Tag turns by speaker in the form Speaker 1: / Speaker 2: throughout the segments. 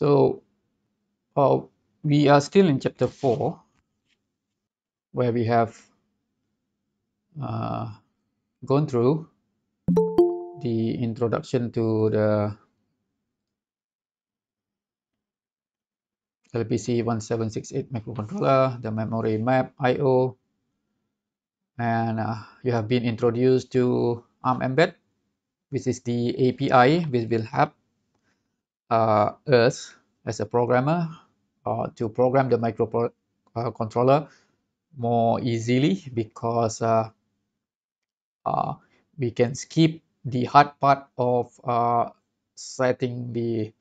Speaker 1: So uh, we are still in chapter 4 where we have uh, gone through the introduction to the LPC 1768 microcontroller, the memory map IO, and uh, you have been introduced to ARM Mbed, which is the API which will help uh, us as a programmer uh, to program the microcontroller uh, more easily because uh, uh, we can skip the hard part of setting the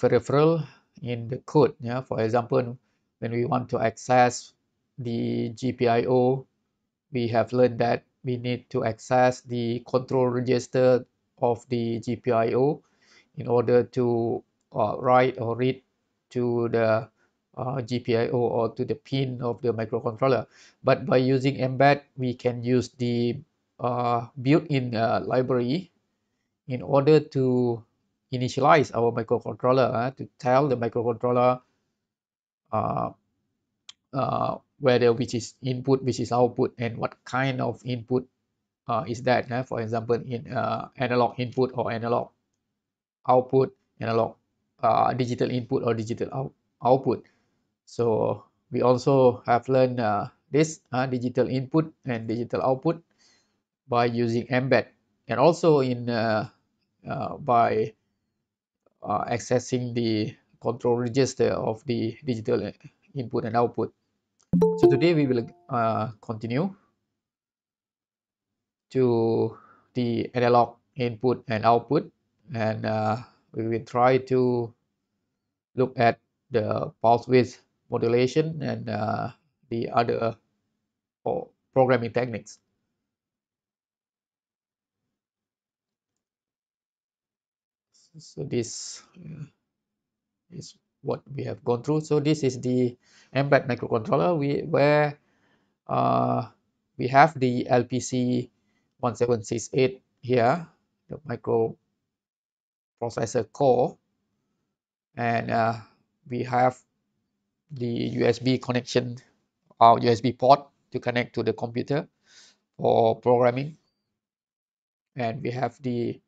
Speaker 1: peripheral in the code. Yeah, for example, when we want to access the GPIO, we have learned that we need to access the control register of the GPIO in order to uh, write or read to the uh, GPIO or to the pin of the microcontroller. But by using mbed, we can use the uh, built-in uh, library in order to initialize our microcontroller uh, to tell the microcontroller uh, whether which is input, which is output, and what kind of input is that. For example, in analog input or analog output, analog uh, digital input or digital out output. So we also have learned uh, this uh, digital input and digital output by using mbed and also in uh, uh, by uh, accessing the control register of the digital input and output. So today we will continue to the analog input and output and uh, we will try to look at the pulse width modulation and uh, the other programming techniques. So this uh, is what we have gone through. So this is the mbed microcontroller we, where uh, we have the LPC 1768 here, the micro processor core and uh, we have the USB connection or USB port to connect to the computer for programming. And we have the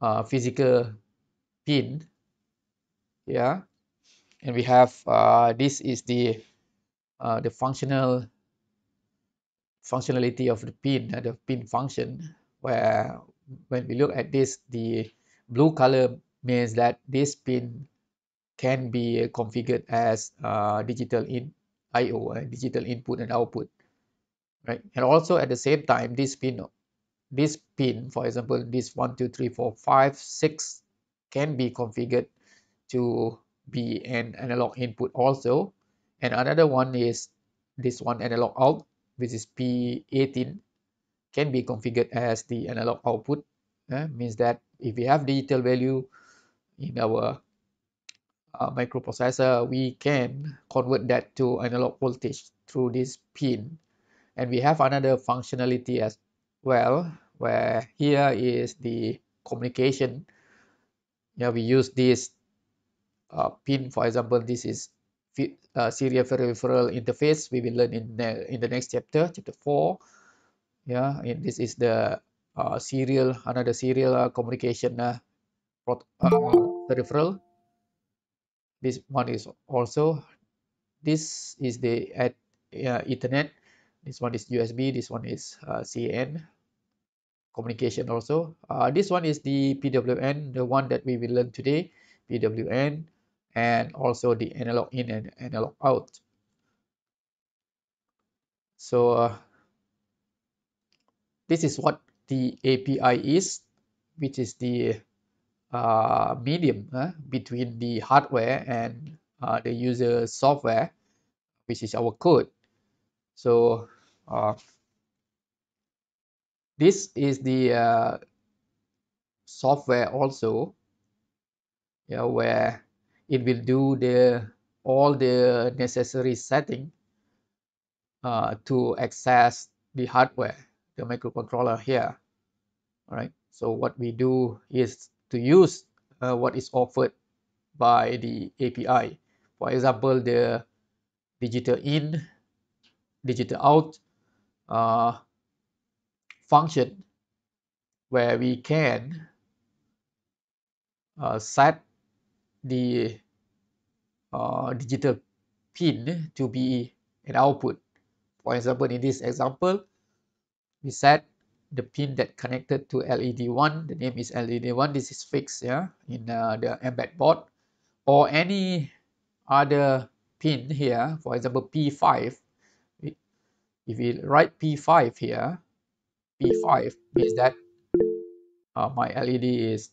Speaker 1: uh, physical pin yeah. And we have uh, this is the uh, the functional functionality of the pin uh, the pin function where when we look at this the blue color means that this pin can be configured as uh, digital in IO, uh, digital input and output, right? And also at the same time, this pin, this pin, for example, this one, two, three, four, five, six, can be configured to be an analog input also. And another one is this one analog out, which is P18, can be configured as the analog output. Uh, means that if we have digital value in our uh, microprocessor, we can convert that to analog voltage through this pin. And we have another functionality as well, where here is the communication. Yeah, we use this uh, pin, for example, this is uh, serial peripheral interface. We will learn in the, in the next chapter, chapter 4. Yeah, and this is the serial, another serial uh, communication uh, peripheral. This one is also this is the at uh, ethernet. This one is usb this one is uh, CAN communication also. Uh, this one is the PWM the one that we will learn today PWM and also the analog in and analog out. So uh, this is what the api is which is the uh, medium uh, between the hardware and uh, the user software, which is our code. So uh, this is the uh, software also, yeah, where it will do the all the necessary setting uh, to access the hardware, the microcontroller here. All right. So what we do is to use uh, what is offered by the API. For example, the digital in, digital out uh, function where we can uh, set the uh, digital pin to be an output. For example, in this example, we set the pin that connected to LED1. The name is LED1. This is fixed yeah, in uh, the mbed board. Or any other pin here, for example, P5. If we write P5 here, P5 means that uh, my LED is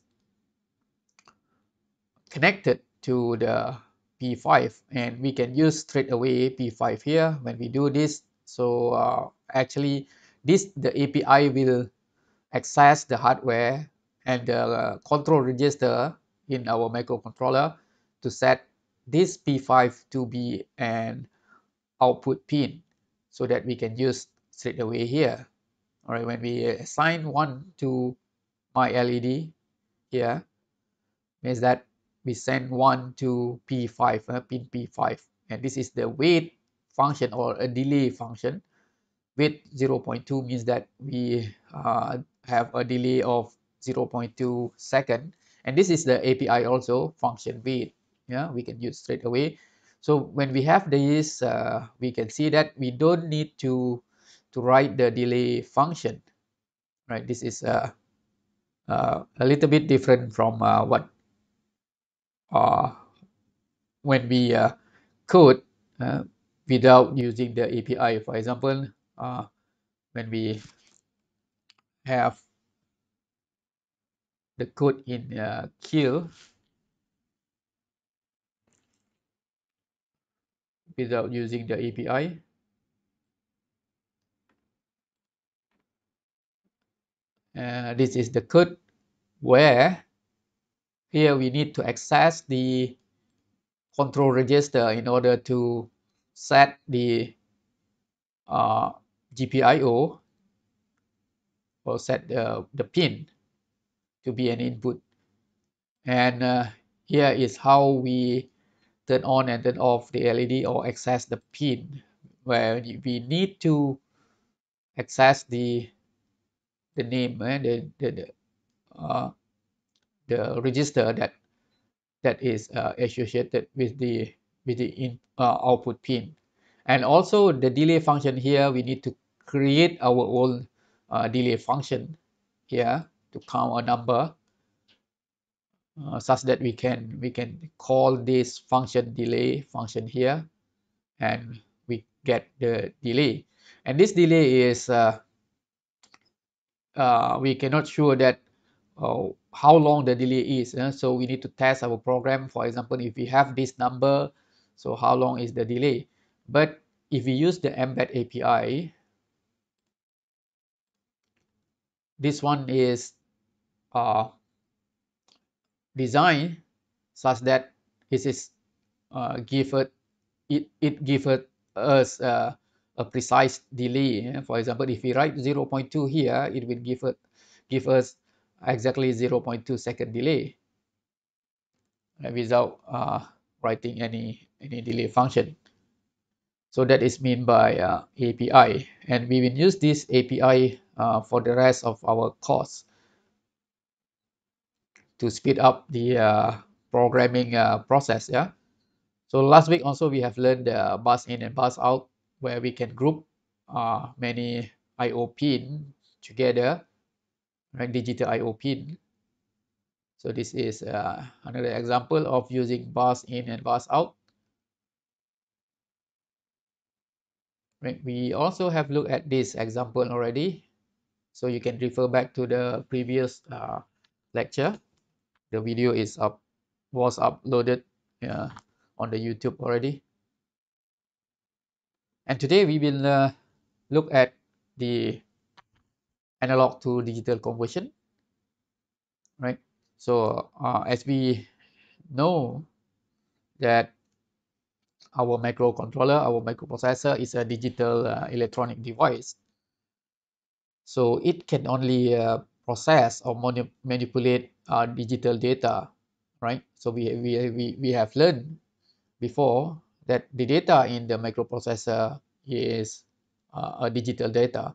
Speaker 1: connected to the P5 and we can use straight away P5 here when we do this. So uh, actually this the API will access the hardware and the uh, control register in our microcontroller to set this P5 to be an output pin so that we can use straight away here. All right, when we assign one to my LED here, means that we send one to P5, uh, pin P5, and this is the wait function or a delay function. Wait 0.2 means that we uh, have a delay of 0.2 second, and this is the API also function wait. Yeah, we can use straight away. So when we have this, uh, we can see that we don't need to to write the delay function. Right, this is uh, uh, a little bit different from uh, what uh, when we uh, code uh, without using the API. For example, uh, when we have the code in uh, Keil without using the API. Uh, this is the code where here we need to access the control register in order to set the uh, GPIO or set the, the pin to be an input. And uh, here is how we turn on and turn off the LED or access the pin where we need to access the the name and eh, the, the, the uh, the register that that is uh, associated with the with the in, uh, output pin and also the delay function here we need to create our own uh, delay function here to count a number uh, such that we can we can call this function delay function here and we get the delay and this delay is uh, uh, we cannot sure that uh, how long the delay is. Uh, so we need to test our program. For example, if we have this number, so how long is the delay? But if we use the mbed API, this one is uh, designed such that it is uh, give it, it, it give it us uh, a precise delay. For example, if we write 0.2 here, it will give it give us exactly 0.2 second delay without uh, writing any any delay function. So that is mean by uh, API, and we will use this API uh, for the rest of our course to speed up the uh, programming uh, process. Yeah. So last week also we have learned the bus in and bus out, where we can group uh, many I/O pin together right digital IO pin so this is uh, another example of using bus in and bus out right we also have looked at this example already. So you can refer back to the previous uh, lecture. The video is up was uploaded uh, on the YouTube already. And today we will uh, look at the analog to digital conversion. Right so uh, as we know that our microcontroller our microprocessor is a digital uh, electronic device so it can only uh, process or manipulate uh, digital data right? So we, we, we, we have learned before that the data in the microprocessor is uh, a digital data,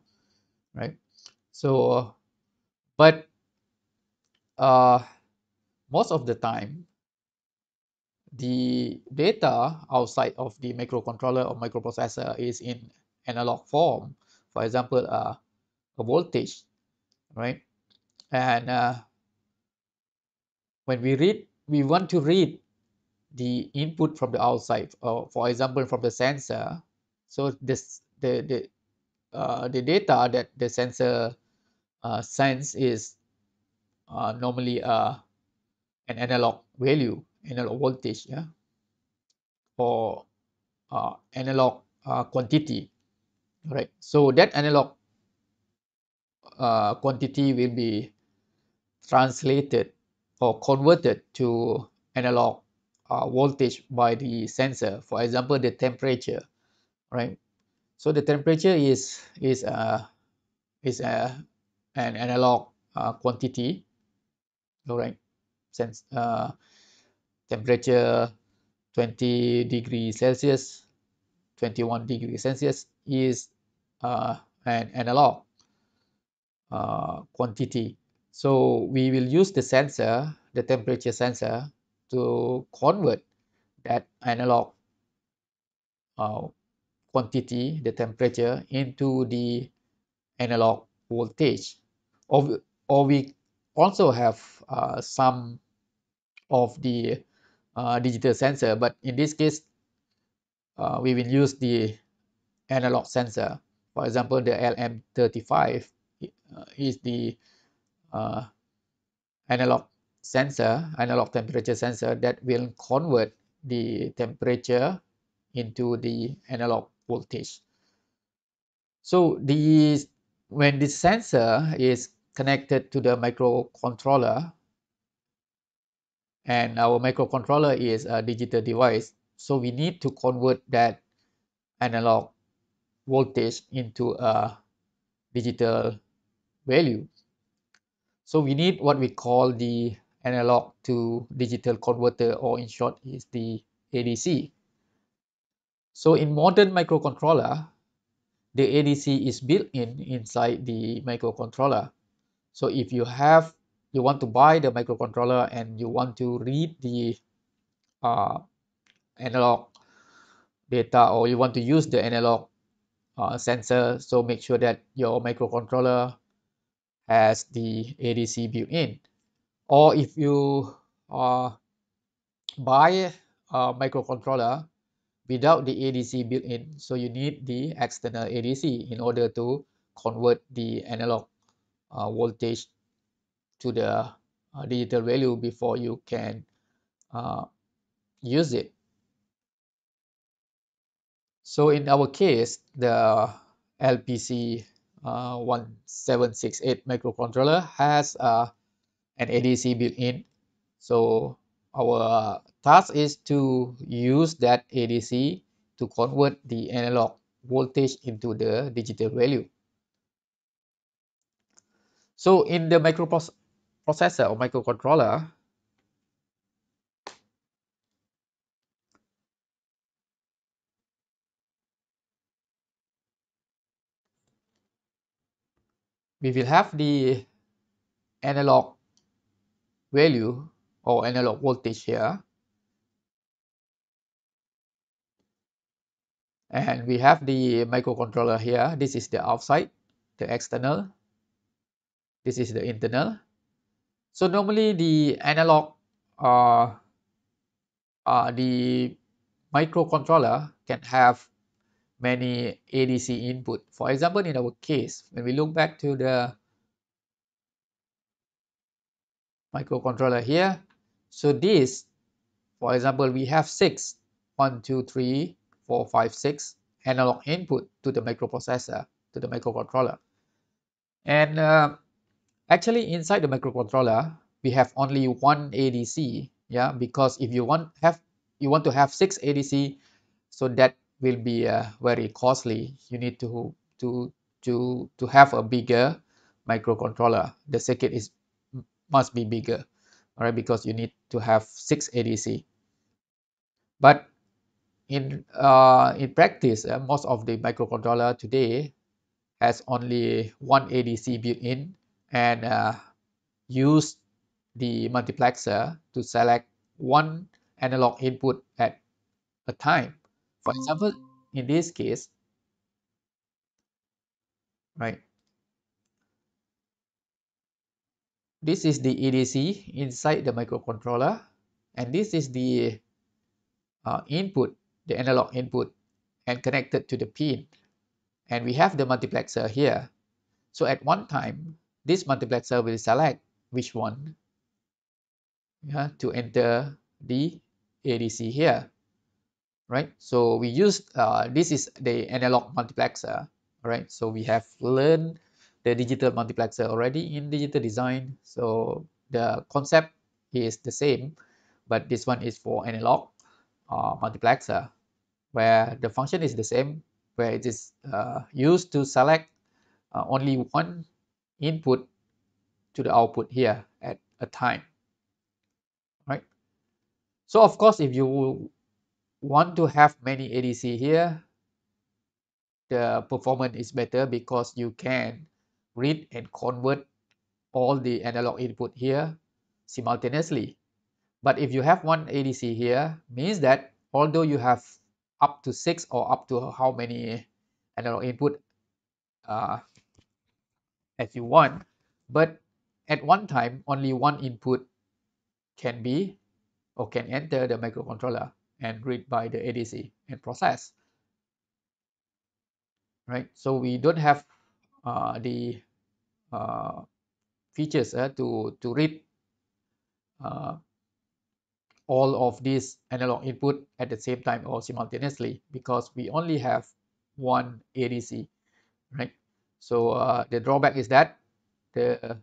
Speaker 1: right? So, but uh, most of the time, the data outside of the microcontroller or microprocessor is in analog form. For example, uh, a voltage, right? And uh, when we read, we want to read the input from the outside, or for example, from the sensor. So this the the uh, the data that the sensor uh, sends is uh, normally uh, an analog value, analog voltage, yeah, or uh, analog uh, quantity, right? So that analog uh, quantity will be translated or converted to analog uh, voltage by the sensor. For example, the temperature, right? So the temperature is is a uh, is a uh, an analog uh, quantity, all right? Sense uh, temperature 20 degrees Celsius, 21 degrees Celsius is uh, an analog uh, quantity. So we will use the sensor, the temperature sensor, to convert that analog uh, quantity, the temperature, into the analog voltage. Or, or we also have uh, some of the uh, digital sensor, but in this case, uh, we will use the analog sensor. For example, the LM35 uh, is the uh, analog sensor, analog temperature sensor that will convert the temperature into the analog voltage. So the when the sensor is connected to the microcontroller and our microcontroller is a digital device, so we need to convert that analog voltage into a digital value. So we need what we call the analog to digital converter or in short is the ADC. So in modern microcontroller, the ADC is built in inside the microcontroller. So if you have, you want to buy the microcontroller and you want to read the uh, analog data or you want to use the analog uh, sensor, so make sure that your microcontroller has the ADC built in. Or if you uh, buy a microcontroller without the ADC built in, so you need the external ADC in order to convert the analog uh, voltage to the uh, digital value before you can uh, use it. So in our case, the LPC uh, 1768 microcontroller has uh, an ADC built in. So our task is to use that ADC to convert the analog voltage into the digital value. So in the microprocessor or microcontroller, we will have the analog value or analog voltage here. And we have the microcontroller here. This is the outside the external. This is the internal so normally the analog uh, uh, the microcontroller can have many ADC input. For example, in our case, when we look back to the microcontroller here, so this, for example, we have six, one, two, three, four, five, six analog input to the microprocessor, to the microcontroller. And uh, actually inside the microcontroller, we have only one ADC, yeah, because if you want have you want to have six ADC, so that will be uh, very costly. You need to to to to have a bigger microcontroller. The circuit is must be bigger. all right because you need to have six ADC but in uh, in practice uh, most of the microcontroller today has only one ADC built in and uh, use the multiplexer to select one analog input at a time. For example in this case right this is the ADC inside the microcontroller and this is the uh, input the analog input and connected to the pin. And we have the multiplexer here. So at one time this multiplexer will select which one? Yeah, to enter the ADC here right? So we use uh, this is the analog multiplexer right so we have learned the digital multiplexer already in digital design. So the concept is the same but this one is for analog uh, multiplexer where the function is the same where it is uh, used to select uh, only one input to the output here at a time right? So of course if you want to have many ADC here the performance is better because you can read and convert all the analog input here simultaneously. But if you have one ADC here means that although you have up to six or up to how many analog input uh, as you want but at one time only one input can be or can enter the microcontroller and read by the ADC and process right so we don't have uh, the uh, features uh, to to read uh, all of these analog input at the same time or simultaneously because we only have one ADC, right? So uh, the drawback is that the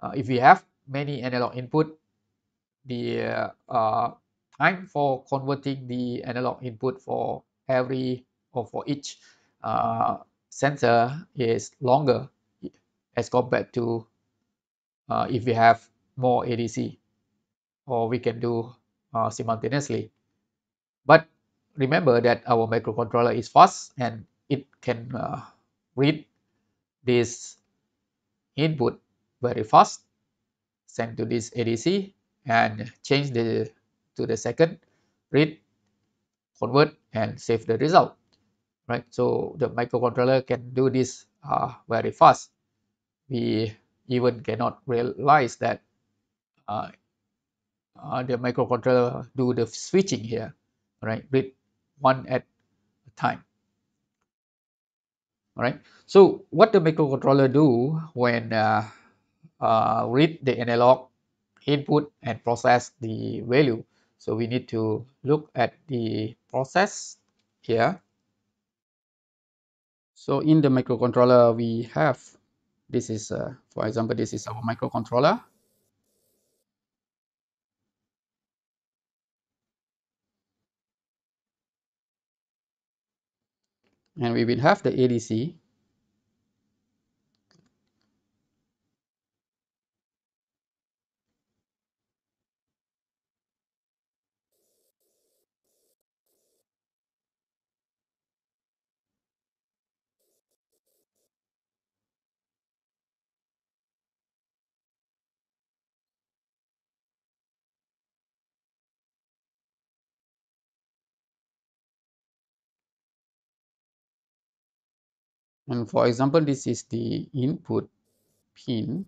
Speaker 1: uh, if we have many analog input, the uh, time for converting the analog input for every or for each uh, sensor is longer as compared to uh, if we have more ADC or we can do uh, simultaneously. But remember that our microcontroller is fast and it can uh, read this input very fast, send to this ADC and change the to the second, read, convert and save the result. Right, so the microcontroller can do this uh, very fast. We even cannot realize that uh, uh, the microcontroller do the switching here, right? Read one at a time. All right. So what the microcontroller do when uh, uh, read the analog input and process the value. So we need to look at the process here. So in the microcontroller, we have, this is, uh, for example, this is our microcontroller. And we will have the ADC and for example this is the input pin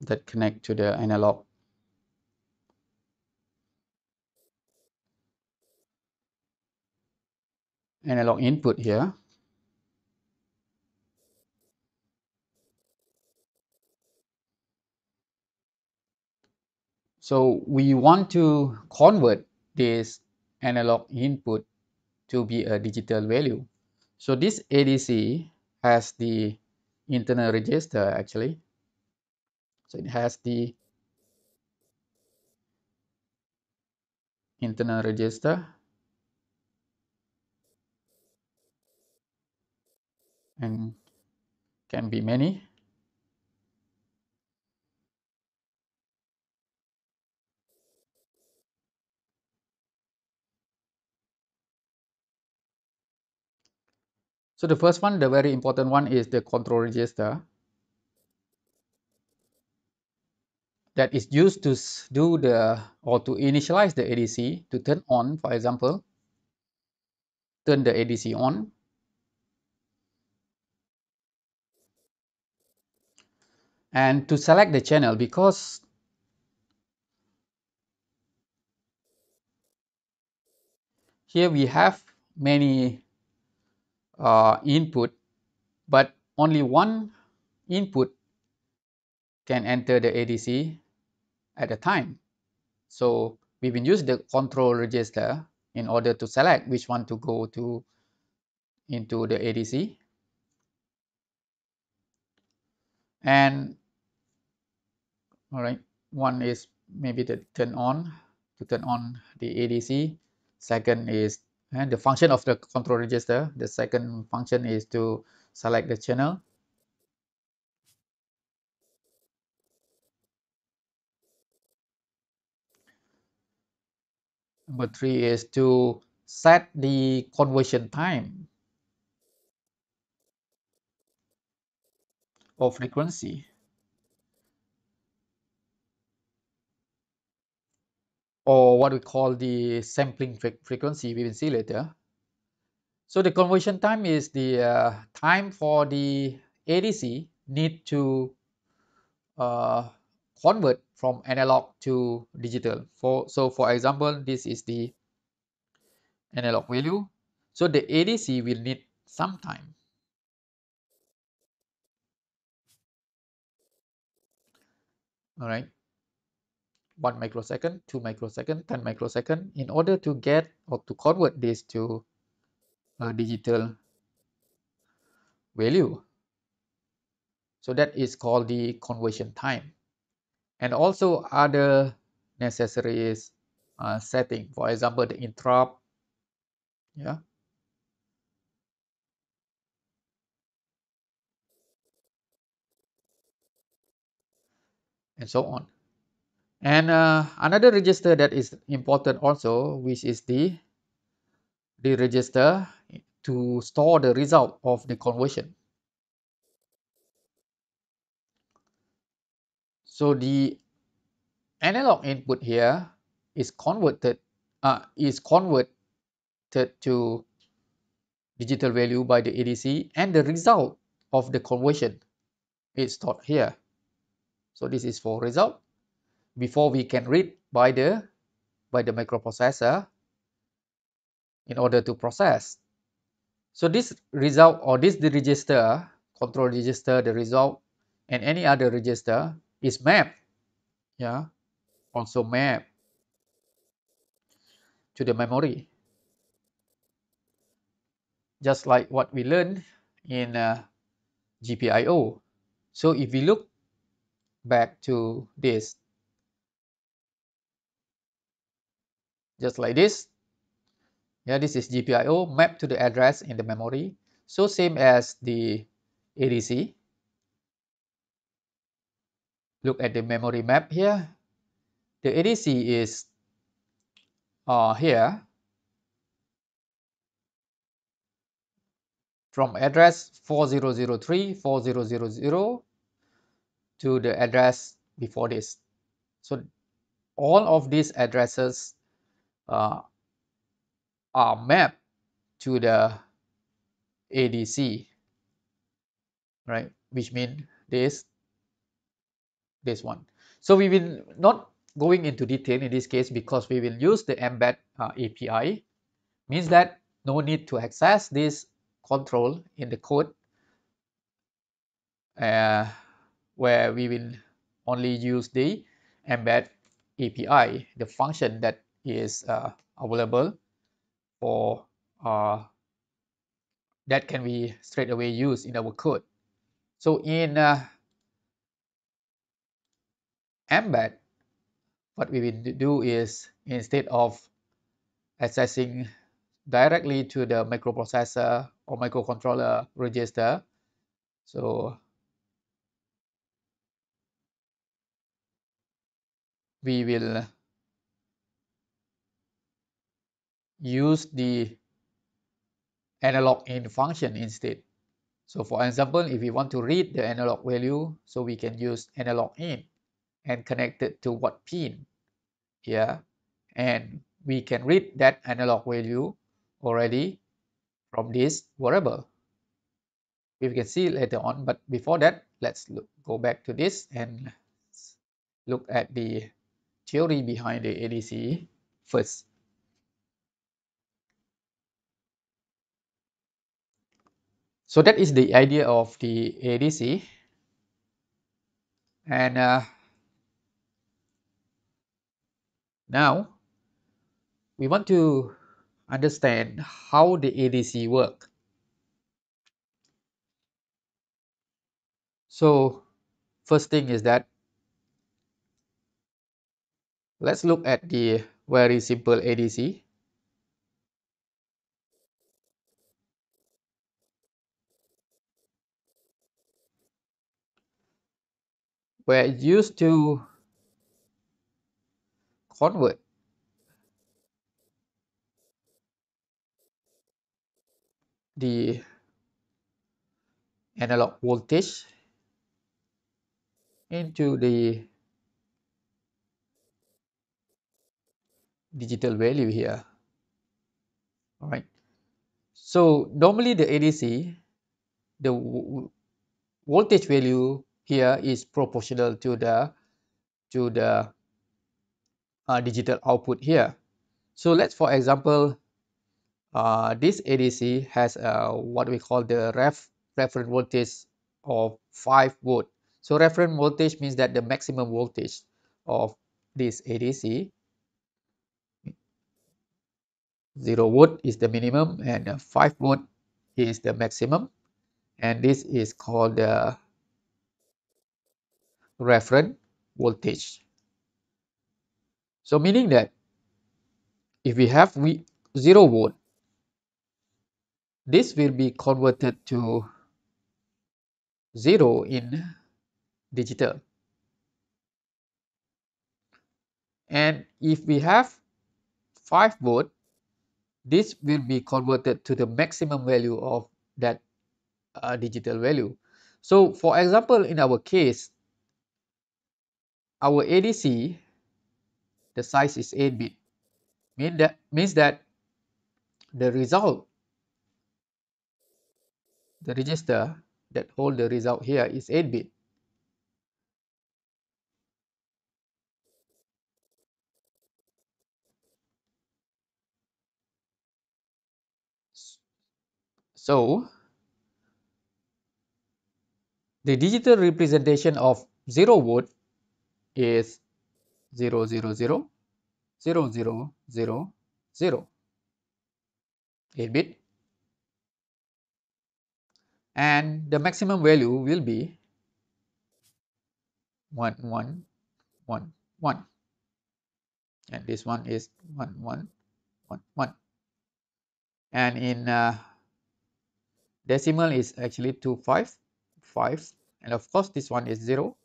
Speaker 1: that connect to the analog. Analog input here. So we want to convert this analog input to be a digital value. So this ADC has the internal register actually. So it has the internal register and can be many So the first one, the very important one is the control register that is used to do the or to initialize the ADC to turn on, for example, turn the ADC on. And to select the channel because here we have many uh, input, but only one input can enter the ADC at a time. So we will use the control register in order to select which one to go to into the ADC. And all right, one is maybe the turn on to turn on the ADC. Second is and the function of the control register. The second function is to select the channel. Number three is to set the conversion time or frequency. Or what we call the sampling fre frequency we will see later. So the conversion time is the uh, time for the ADC need to uh, convert from analog to digital. For so for example, this is the analog value. So the ADC will need some time. All right. 1 microsecond, 2 microsecond, 10 microsecond in order to get or to convert this to a digital value. So that is called the conversion time. And also other necessary uh, setting, for example, the interrupt, yeah, and so on. And uh, another register that is important also, which is the, the register to store the result of the conversion. So the analog input here is converted uh, is converted to digital value by the ADC and the result of the conversion is stored here. So this is for result before we can read by the by the microprocessor in order to process. So this result or this the register, control register, the result, and any other register is mapped, yeah, also mapped to the memory. Just like what we learned in uh, GPIO. So if we look back to this, just like this. Yeah, this is GPIO mapped to the address in the memory. So same as the ADC. Look at the memory map here. The ADC is uh, here from address 4003 4000 to the address before this. So all of these addresses uh, are mapped to the ADC, right? Which mean this, this one. So we will not going into detail in this case because we will use the mbed uh, API. Means that no need to access this control in the code uh, where we will only use the mbed API, the function that is uh, available for uh, that can be straight away used in our code. So in uh, mbed, what we will do is instead of accessing directly to the microprocessor or microcontroller register, so we will use the analog in function instead. So for example, if we want to read the analog value, so we can use analog in and connect it to what pin here and we can read that analog value already from this variable. We can see later on, but before that, let's look, go back to this and look at the theory behind the ADC first. So that is the idea of the ADC. And uh, now we want to understand how the ADC work. So first thing is that let's look at the very simple ADC. Where it used to convert the analog voltage into the digital value here. All right. So normally the ADC the voltage value here is proportional to the to the uh, digital output here so let's for example uh, this ADC has uh, what we call the ref reference voltage of 5 volt. So reference voltage means that the maximum voltage of this ADC 0 volt is the minimum and 5 volt is the maximum and this is called the reference voltage. So meaning that if we have we 0 volt this will be converted to 0 in digital. And if we have 5 volt, this will be converted to the maximum value of that uh, digital value. So for example, in our case, our ADC, the size is 8 bit, mean that, means that the result the register that hold the result here is 8 bit. So, the digital representation of 0 volt is 0, 0, 0, 0, 0, 0, 0, 8 bit. And the maximum value will be 1 1 1 1 and this one is 1 1 1 1 and in uh, decimal is actually 2 5 5 and of course this one is 0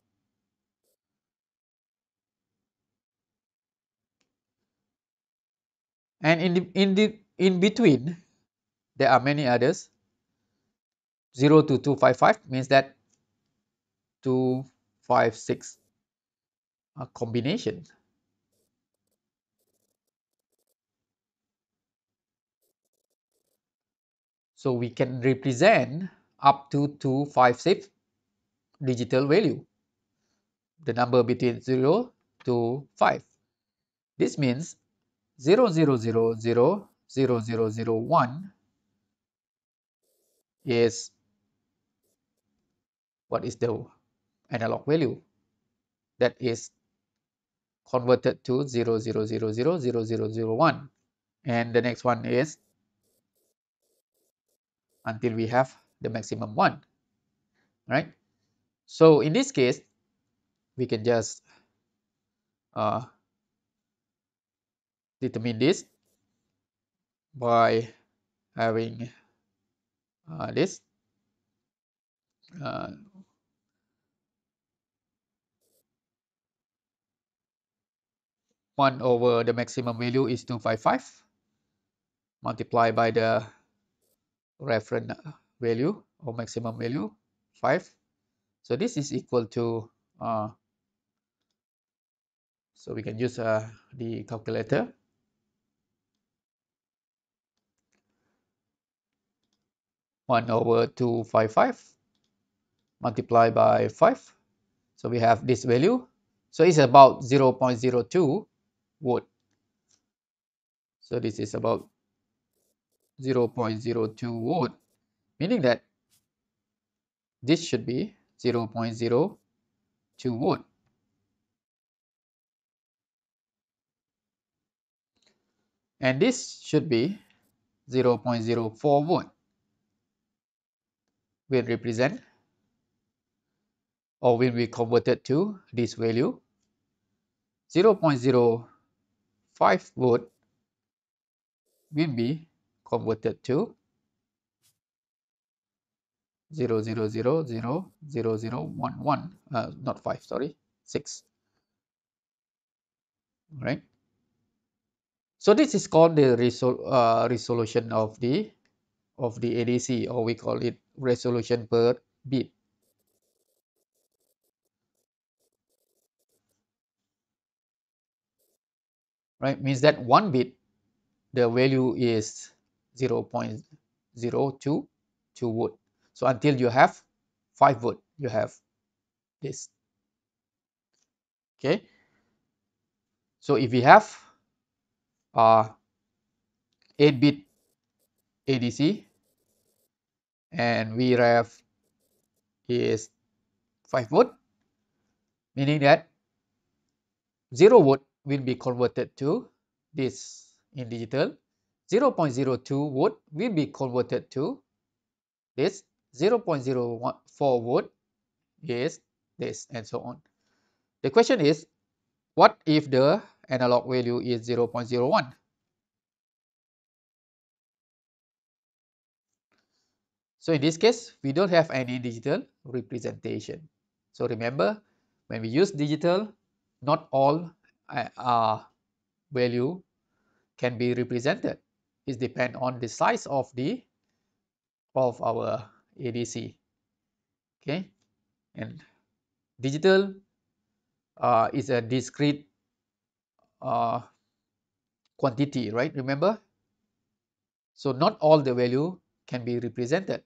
Speaker 1: and in in the in between there are many others 0 to 255 means that 256 a combination. So we can represent up to 256 digital value, the number between 0 to 5. This means 0, 0, 0, 0, 0, 0, 0, 1 is what is the analog value that is converted to 0, 0, 0, 0, 0, 0, 0, 1 and the next one is until we have the maximum one right so in this case we can just uh, determine this by having uh, this uh, 1 over the maximum value is 255 multiplied by the reference value or maximum value 5 so this is equal to uh, so we can use uh, the calculator one over two five five. Multiplied by five. So we have this value. So it's about 0 0.02 volt. So this is about 0 0.02 volt meaning that this should be 0 0.02 volt. And this should be 0 0.04 volt will represent or when we converted to this value. 0 0.05 volt will be converted to 0 0 0 0 0 0 1 1 uh, not 5 sorry 6 right. So this is called the resol uh, resolution of the of the ADC or we call it resolution per bit. Right means that one bit the value is 0 0.022 volt. So until you have 5 volt you have this. Okay? So if we have uh 8 bit ADC and VREF is 5 volt meaning that 0 volt will be converted to this in digital. 0.02 volt will be converted to this. 0.04 volt is this and so on. The question is what if the analog value is 0.01 so in this case we don't have any digital representation so remember when we use digital not all uh, value can be represented. It depends on the size of the of our ADC. Okay, and digital uh, is a discrete uh, quantity, right? Remember? So not all the value can be represented.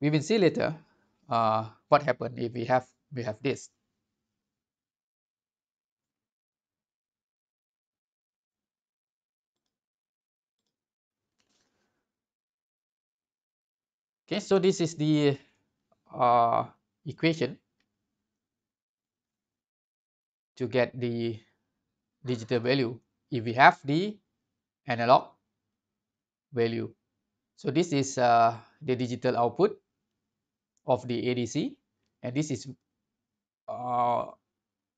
Speaker 1: We will see later uh, what happen if we have we have this. Okay, so this is the uh, equation to get the digital value if we have the analog value. So this is uh, the digital output of the ADC and this is uh,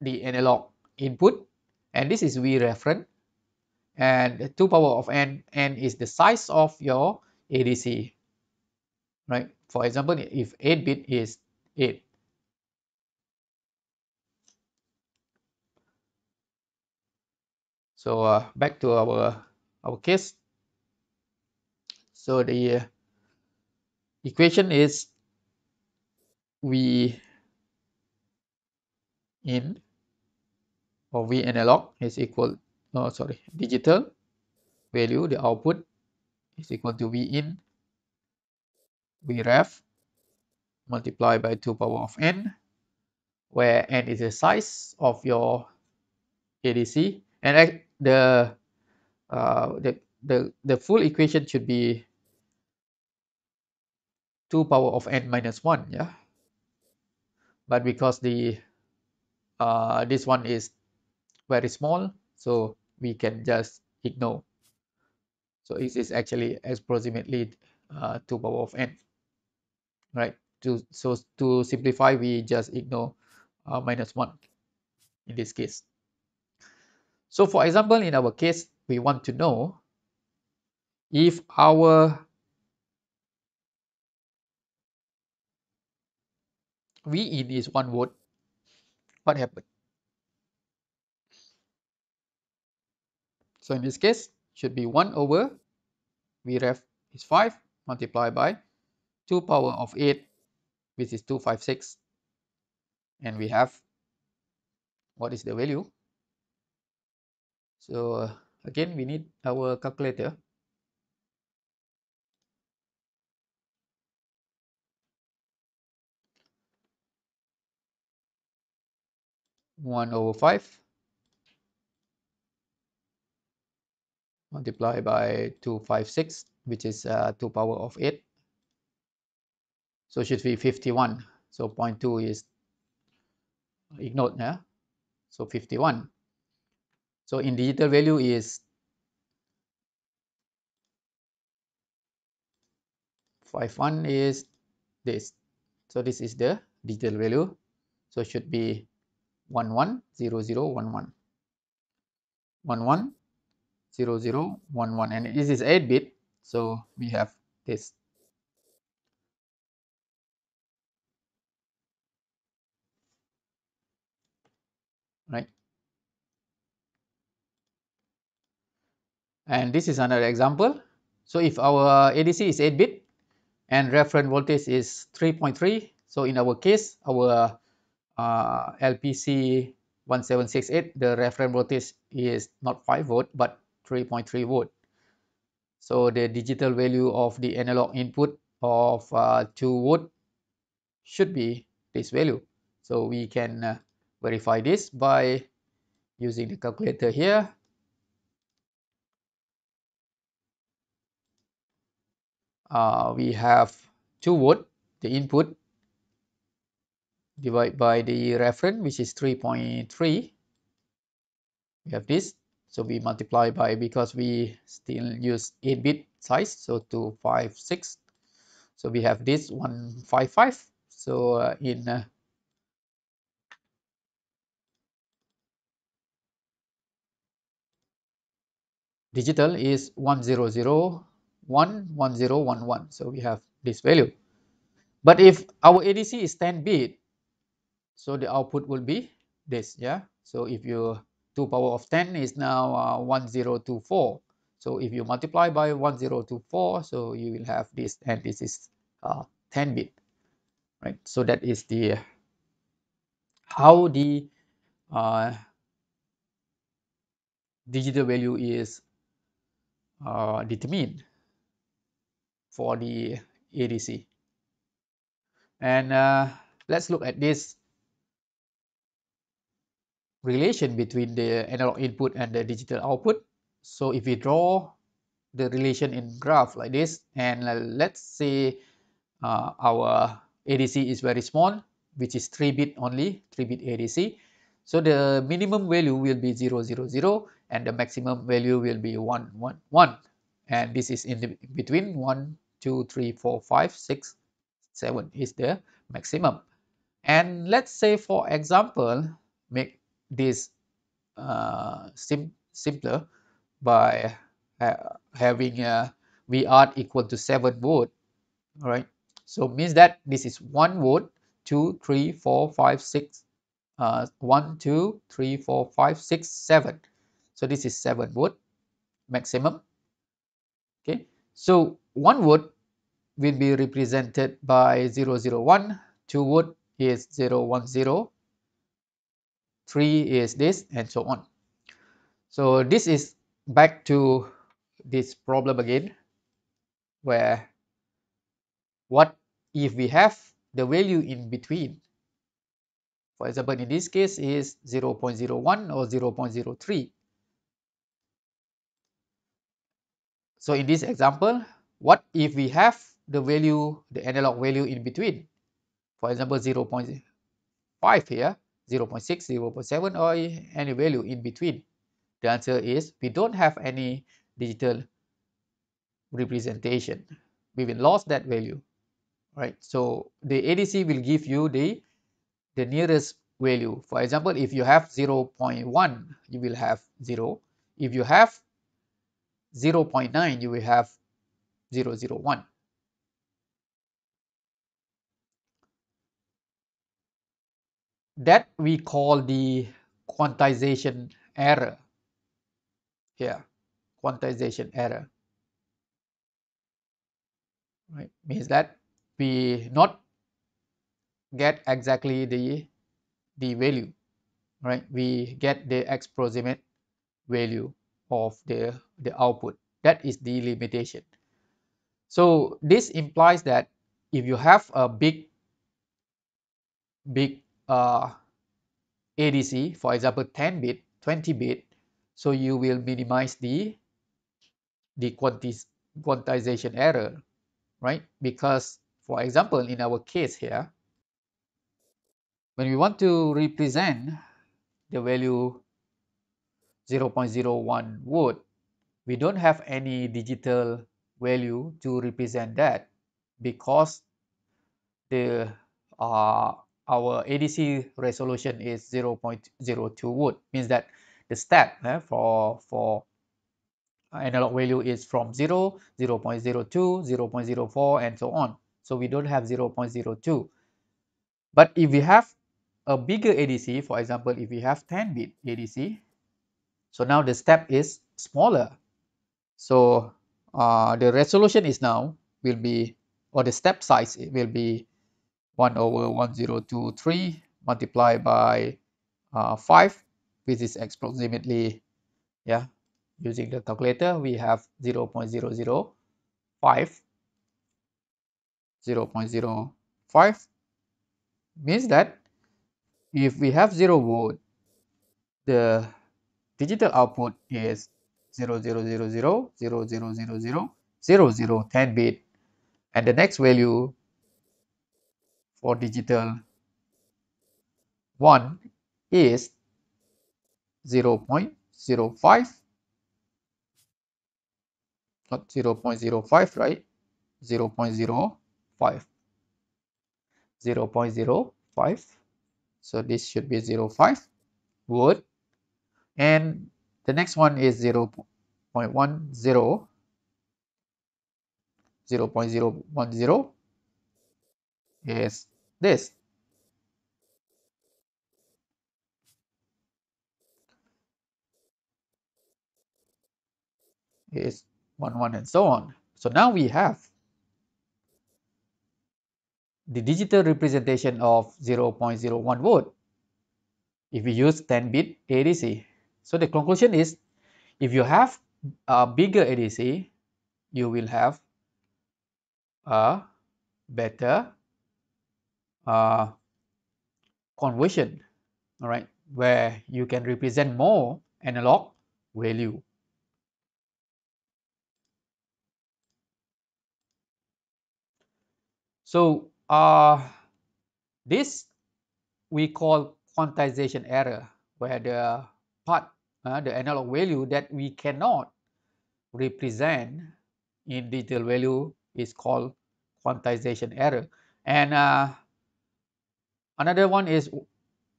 Speaker 1: the analog input and this is V reference and 2 power of n, n is the size of your ADC right? For example, if 8 bit is 8, so uh, back to our our case. So the uh, equation is V in or V analog is equal, no sorry, digital value, the output is equal to V in vref multiplied by 2 power of n where n is the size of your ADC and the uh, the, the the full equation should be 2 power of n minus 1 yeah but because the uh, this one is very small so we can just ignore so it is actually approximately uh, 2 power of n right? To, so to simplify, we just ignore uh, minus 1 in this case. So for example, in our case, we want to know if our V in is 1 volt, what happened? So in this case, should be 1 over vref is 5 multiplied by 2 power of 8 which is 256 and we have what is the value? So again we need our calculator one over five. Multiply by two five six which is uh, 2 power of 8 so it should be 51 so 0.2 is ignored yeah? So 51 so in digital value is 51 is this. So this is the digital value. So should be 110011 110011 and this is 8 bit so we have this. Right? And this is another example. So if our ADC is 8 bit and reference voltage is 3.3 so in our case our uh, LPC 1768 the reference voltage is not 5 volt but 3.3 volt so the digital value of the analog input of uh, 2 volt should be this value so we can uh, verify this by using the calculator here. Uh, we have 2 volt, the input, divided by the reference, which is 3.3. We have this. So we multiply by, because we still use 8-bit size, so 256. So we have this 155. So uh, in uh, digital is 1001111 so we have this value but if our adc is 10 bit so the output will be this yeah? So if you 2 power of 10 is now uh, 1024 so if you multiply by 1024 so you will have this and this is uh, 10 bit right? So that is the how the uh, digital value is uh, determined for the ADC. And uh, let's look at this relation between the analog input and the digital output. So if we draw the relation in graph like this, and let's say uh, our ADC is very small, which is 3 bit only, 3 bit ADC. So the minimum value will be 0, 0, 0 and the maximum value will be 1, 1, 1. And this is in the, between 1, 2, 3, 4, 5, 6, 7 is the maximum. And let's say for example, make this uh, sim simpler by uh, having a VR equal to 7 volt. Right. So means that this is 1 volt, 2, 3, 4, 5, 6, uh, 1, 2, 3, 4, 5, 6, 7. So this is 7 volt maximum. Okay. So 1 volt will be represented by 001, 2 volt is 010, 3 is this and so on. So this is back to this problem again where what if we have the value in between for example in this case is 0.01 or 0.03 So in this example, what if we have the value, the analog value in between? For example, 0 0.5 here, 0 0.6, 0 0.7 or any value in between. The answer is we don't have any digital representation. We will lose that value. Right. So the ADC will give you the, the nearest value. For example, if you have 0 0.1, you will have 0. If you have 0.9 you will have 001 that we call the quantization error here quantization error. Right, means that we not get exactly the the value, right? We get the approximate value of the the output. That is the limitation. So this implies that if you have a big big uh, ADC, for example, 10 bit, 20 bit, so you will minimize the the quantiz quantization error, right? Because, for example, in our case here, when we want to represent the value 0.01 volt, we don't have any digital value to represent that because the uh, our ADC resolution is 0.02 volt means that the step eh, for for analog value is from 0 0 0.02 0 0.04 and so on. So we don't have 0.02 but if we have a bigger ADC for example if we have 10 bit ADC so now the step is smaller. So uh, the resolution is now will be or the step size will be 1 over 1023 multiplied by uh, 5 which is approximately yeah using the calculator we have 0 0.005 0 0.05 means that if we have 0 volt the digital output is 0 0 0 0 0 0 0 0 0 0 10 bit. And the next value for digital. 1 is 0 0.05 not 0 0.05 right? 0 0.05 0 0.05 so this should be 0.5 wood and the next one is 0 0.10 0 0.010 is this. Is 1, 1 and so on. So now we have the digital representation of 0.01 volt if we use 10 bit ADC. So the conclusion is if you have a bigger ADC, you will have a better uh, conversion, all right, where you can represent more analog value. So uh, this we call quantization error, where the part, uh, the analog value that we cannot represent in digital value is called quantization error. And uh, Another one is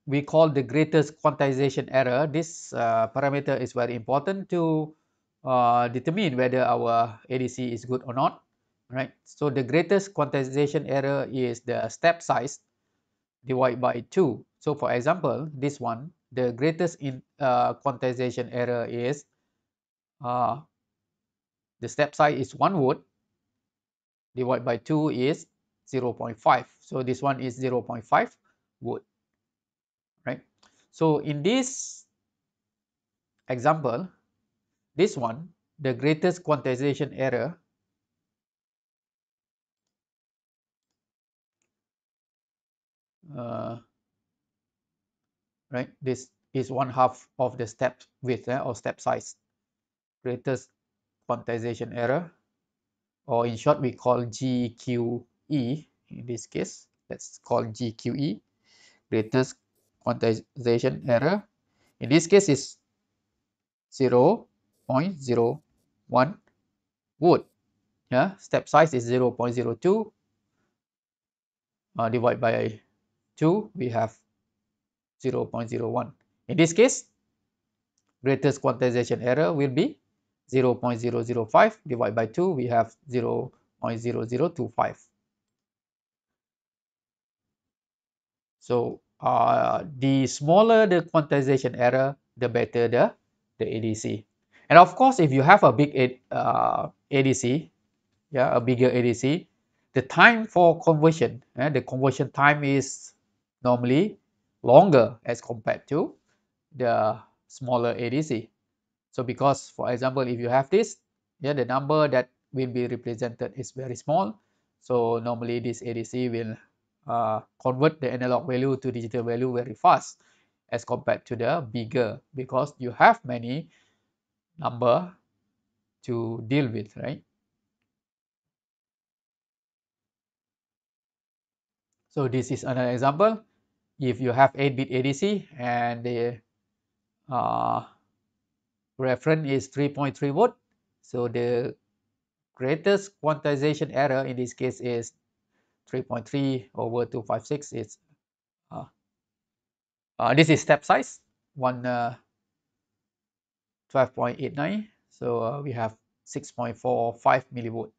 Speaker 1: we call the greatest quantization error. This uh, parameter is very important to uh, determine whether our ADC is good or not. Right. So the greatest quantization error is the step size divided by 2. So for example, this one, the greatest in uh, quantization error is uh, the step size is 1 volt divided by 2 is 0.5. So this one is 0.5 would right? So in this example this one the greatest quantization error uh, right this is one half of the step width eh, or step size. Greatest quantization error or in short we call GQE in this case let's call GQE greatest quantization error. In this case is 0 0.01 wood. Yeah, step size is 0 0.02 uh, divided by 2 we have 0 0.01. In this case, greatest quantization error will be 0 0.005 divided by 2 we have 0 0.0025. So uh, the smaller the quantization error, the better the, the ADC. And of course, if you have a big uh, ADC, yeah, a bigger ADC, the time for conversion, uh, the conversion time is normally longer as compared to the smaller ADC. So because, for example, if you have this, yeah, the number that will be represented is very small. So normally this ADC will uh, convert the analog value to digital value very fast as compared to the bigger because you have many number to deal with, right? So this is another example. If you have 8-bit ADC and the uh, reference is 3.3 volt, so the greatest quantization error in this case is 3.3 over 256 is uh, uh, this is step size one uh, 12.89 so uh, we have 6.45 millivolt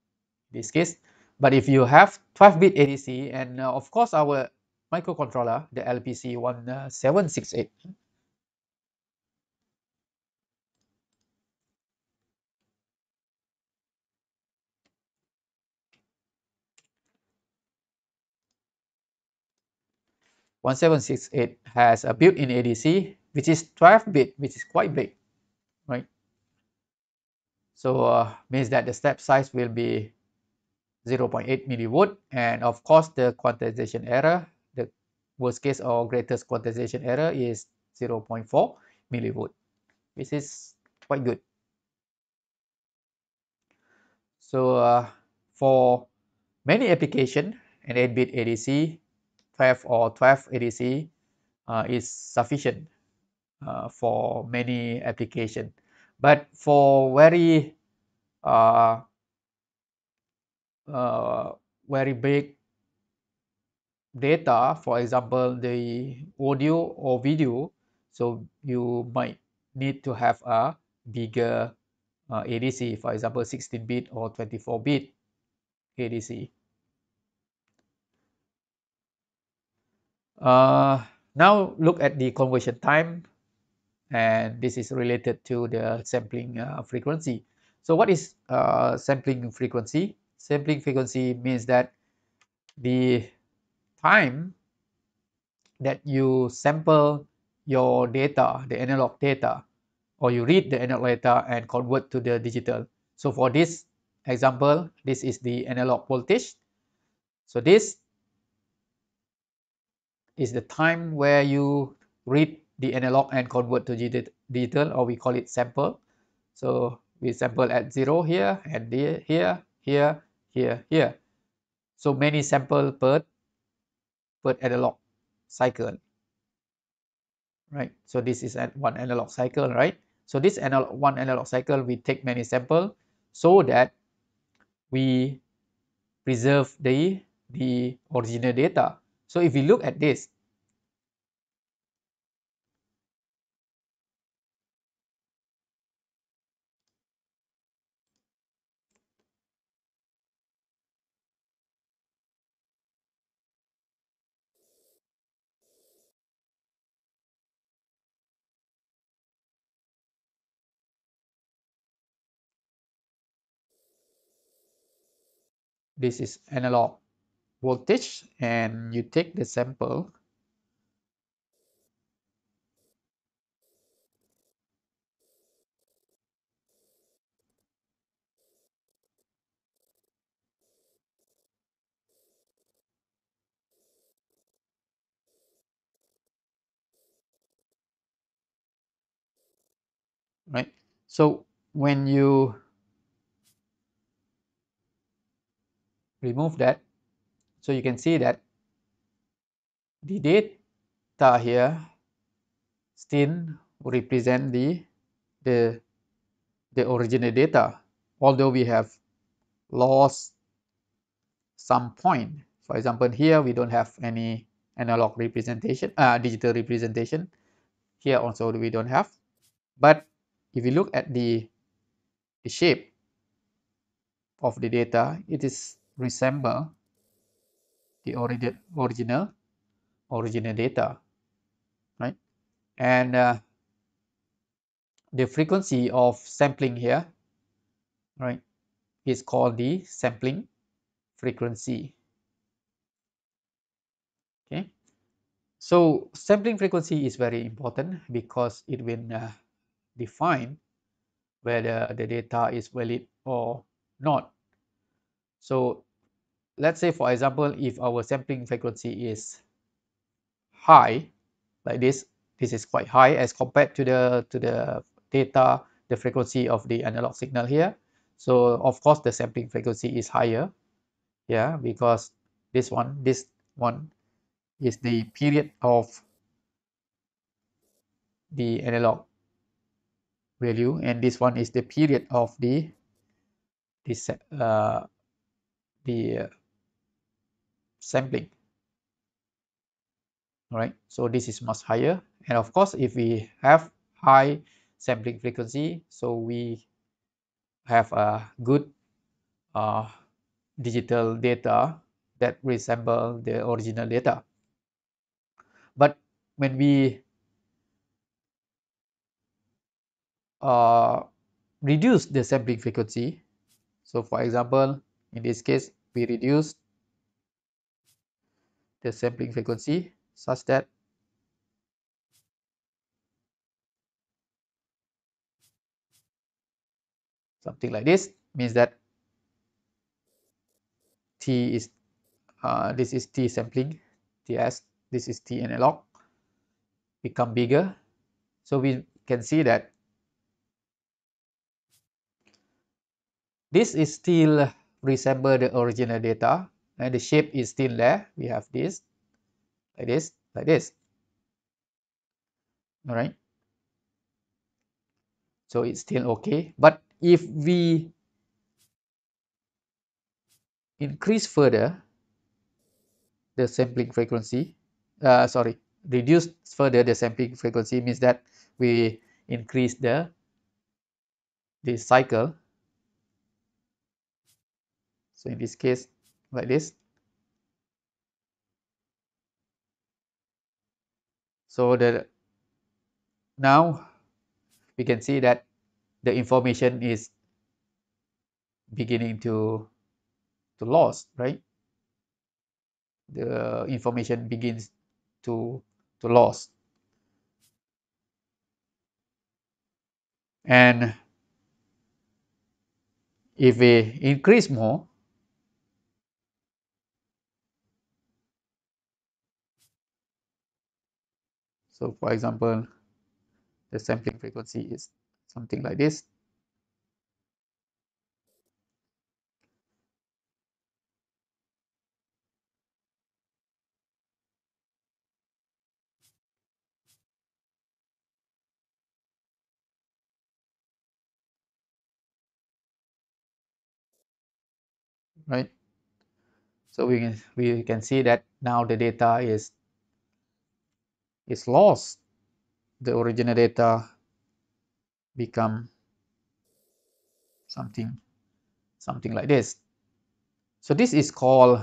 Speaker 1: in this case. But if you have 12-bit ADC and uh, of course our microcontroller the LPC 1768 1768 has a built-in ADC which is 12-bit which is quite big right? So uh, means that the step size will be 0.8 millivolt and of course the quantization error the worst case or greatest quantization error is 0.4 millivolt which is quite good. So uh, for many application an 8-bit ADC 12 or 12 ADC uh, is sufficient uh, for many application. But for very uh, uh, very big data, for example, the audio or video, so you might need to have a bigger uh, ADC, for example, 16-bit or 24-bit ADC. Uh, now look at the conversion time and this is related to the sampling uh, frequency. So what is uh, sampling frequency? Sampling frequency means that the time that you sample your data, the analog data, or you read the analog data and convert to the digital. So for this example, this is the analog voltage. So this is the time where you read the analog and convert to digital or we call it sample. So we sample at 0 here and here, here, here, here. So many sample per, per analog cycle. Right. So this is at one analog cycle, right? So this analog, one analog cycle, we take many sample so that we preserve the, the original data. So if we look at this, this is analog voltage and you take the sample. Right? So when you remove that so you can see that the data here still represent the the the original data. Although we have lost some point. For example here we don't have any analog representation uh, digital representation. Here also we don't have. But if you look at the, the shape of the data it is resemble the origin, original original data right? And uh, the frequency of sampling here right is called the sampling frequency. Okay? So sampling frequency is very important because it will uh, define whether the data is valid or not. So let's say for example if our sampling frequency is high like this this is quite high as compared to the to the data the frequency of the analog signal here. So of course the sampling frequency is higher yeah because this one this one is the period of the analog value and this one is the period of the this uh, the uh, sampling. All right so this is much higher. And of course if we have high sampling frequency so we have a good uh, digital data that resemble the original data. But when we uh, reduce the sampling frequency so for example in this case we reduce the sampling frequency such that something like this means that t is uh, this is t sampling ts this is t analog become bigger. So we can see that this is still resemble the original data and the shape is still there. We have this like this like this. All right. So it's still okay. But if we increase further the sampling frequency uh, sorry reduce further the sampling frequency means that we increase the the cycle. So in this case like this. So the now we can see that the information is beginning to to lost right? The information begins to to loss and if we increase more so for example the sampling frequency is something like this. Right? So we can we can see that now the data is is lost the original data become something something like this. So this is called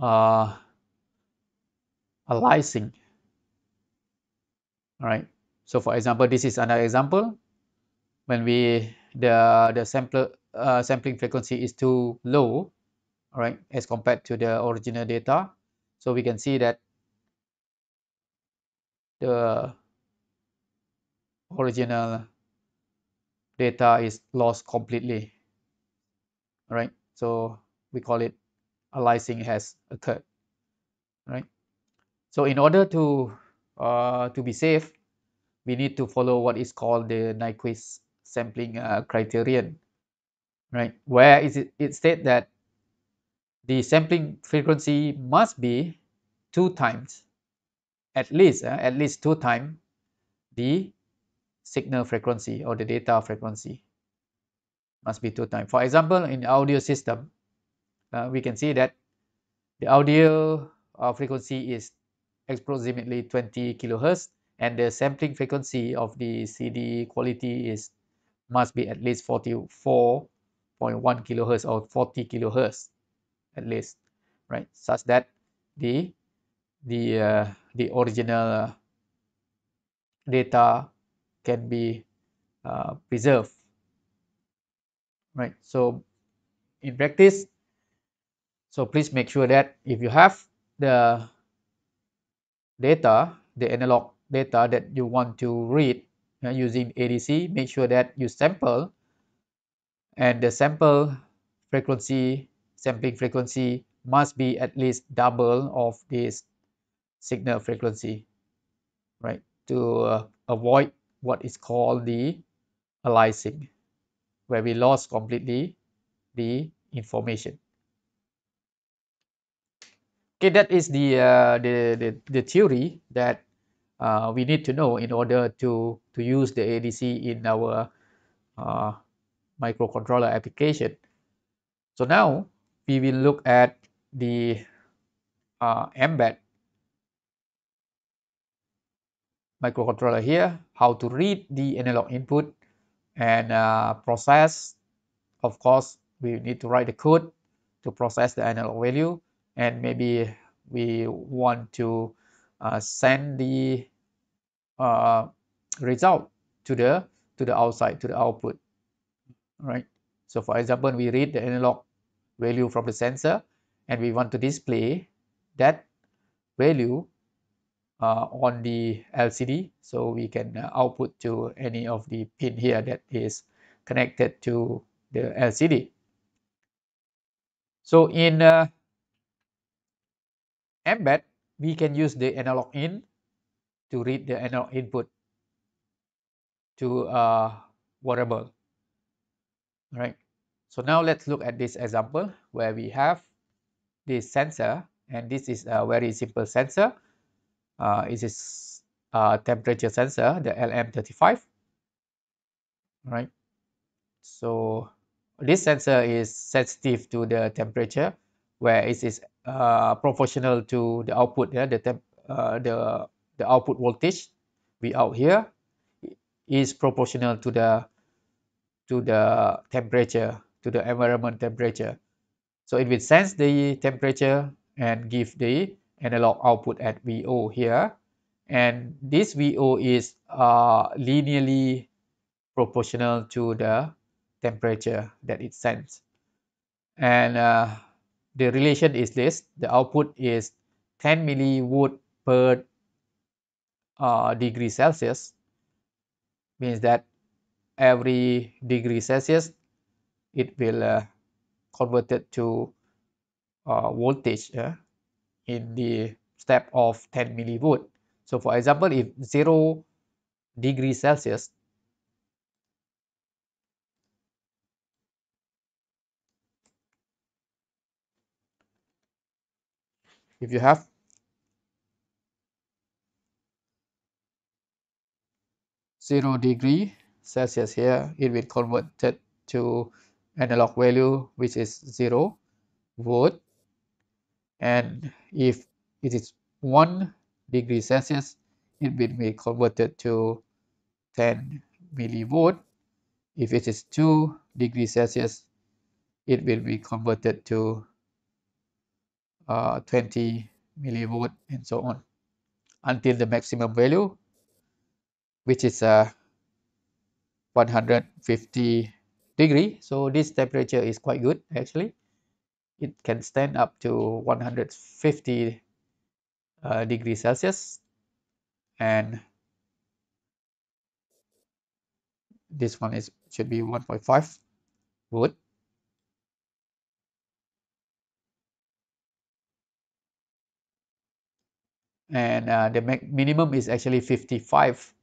Speaker 1: uh, aliasing all right so for example this is another example. When we the the sampler uh, sampling frequency is too low all right as compared to the original data. So we can see that the original data is lost completely. All right so we call it aliasing has occurred. Right so in order to uh, to be safe we need to follow what is called the Nyquist sampling uh, criterion. Right where is it it state that the sampling frequency must be two times at least uh, at least two times the signal frequency or the data frequency must be two times. For example in audio system uh, we can see that the audio uh, frequency is approximately 20 kilohertz and the sampling frequency of the CD quality is must be at least 44.1 kilohertz or 40 kilohertz at least right? Such that the the uh, the original data can be uh, preserved right? So in practice so please make sure that if you have the data the analog data that you want to read uh, using ADC make sure that you sample and the sample frequency sampling frequency must be at least double of this signal frequency right to uh, avoid what is called the aliasing where we lost completely the information. Okay that is the uh, the, the the theory that uh, we need to know in order to to use the ADC in our uh, microcontroller application. So now we will look at the uh, mbed microcontroller here, how to read the analog input and uh, process. Of course, we need to write the code to process the analog value and maybe we want to uh, send the uh, result to the to the outside to the output right so for example we read the analog value from the sensor and we want to display that value uh, on the LCD so we can uh, output to any of the pin here that is connected to the LCD. So in uh, mbed we can use the analog in to read the analog input to a variable. All right. So now let's look at this example where we have this sensor and this is a very simple sensor uh, it is a temperature sensor, the LM35. Right. So this sensor is sensitive to the temperature, where it is uh, proportional to the output. Yeah, the temp, uh, the the output voltage we out here is proportional to the to the temperature to the environment temperature. So it will sense the temperature and give the analog output at VO here. And this VO is uh, linearly proportional to the temperature that it sends. And uh, the relation is this, the output is 10 millivolt per uh, degree Celsius, means that every degree Celsius, it will uh, convert it to uh, voltage. Yeah? in the step of 10 millivolt. So for example, if 0 degrees Celsius, if you have zero degree Celsius here, it will convert it to analog value, which is zero volt. And if it is 1 degree Celsius it will be converted to 10 millivolt. If it is 2 degree Celsius it will be converted to uh, 20 millivolt and so on. Until the maximum value which is uh, 150 degree. So this temperature is quite good actually. It can stand up to 150 uh, degrees Celsius. And this one is should be 1.5 volt. And uh, the minimum is actually 55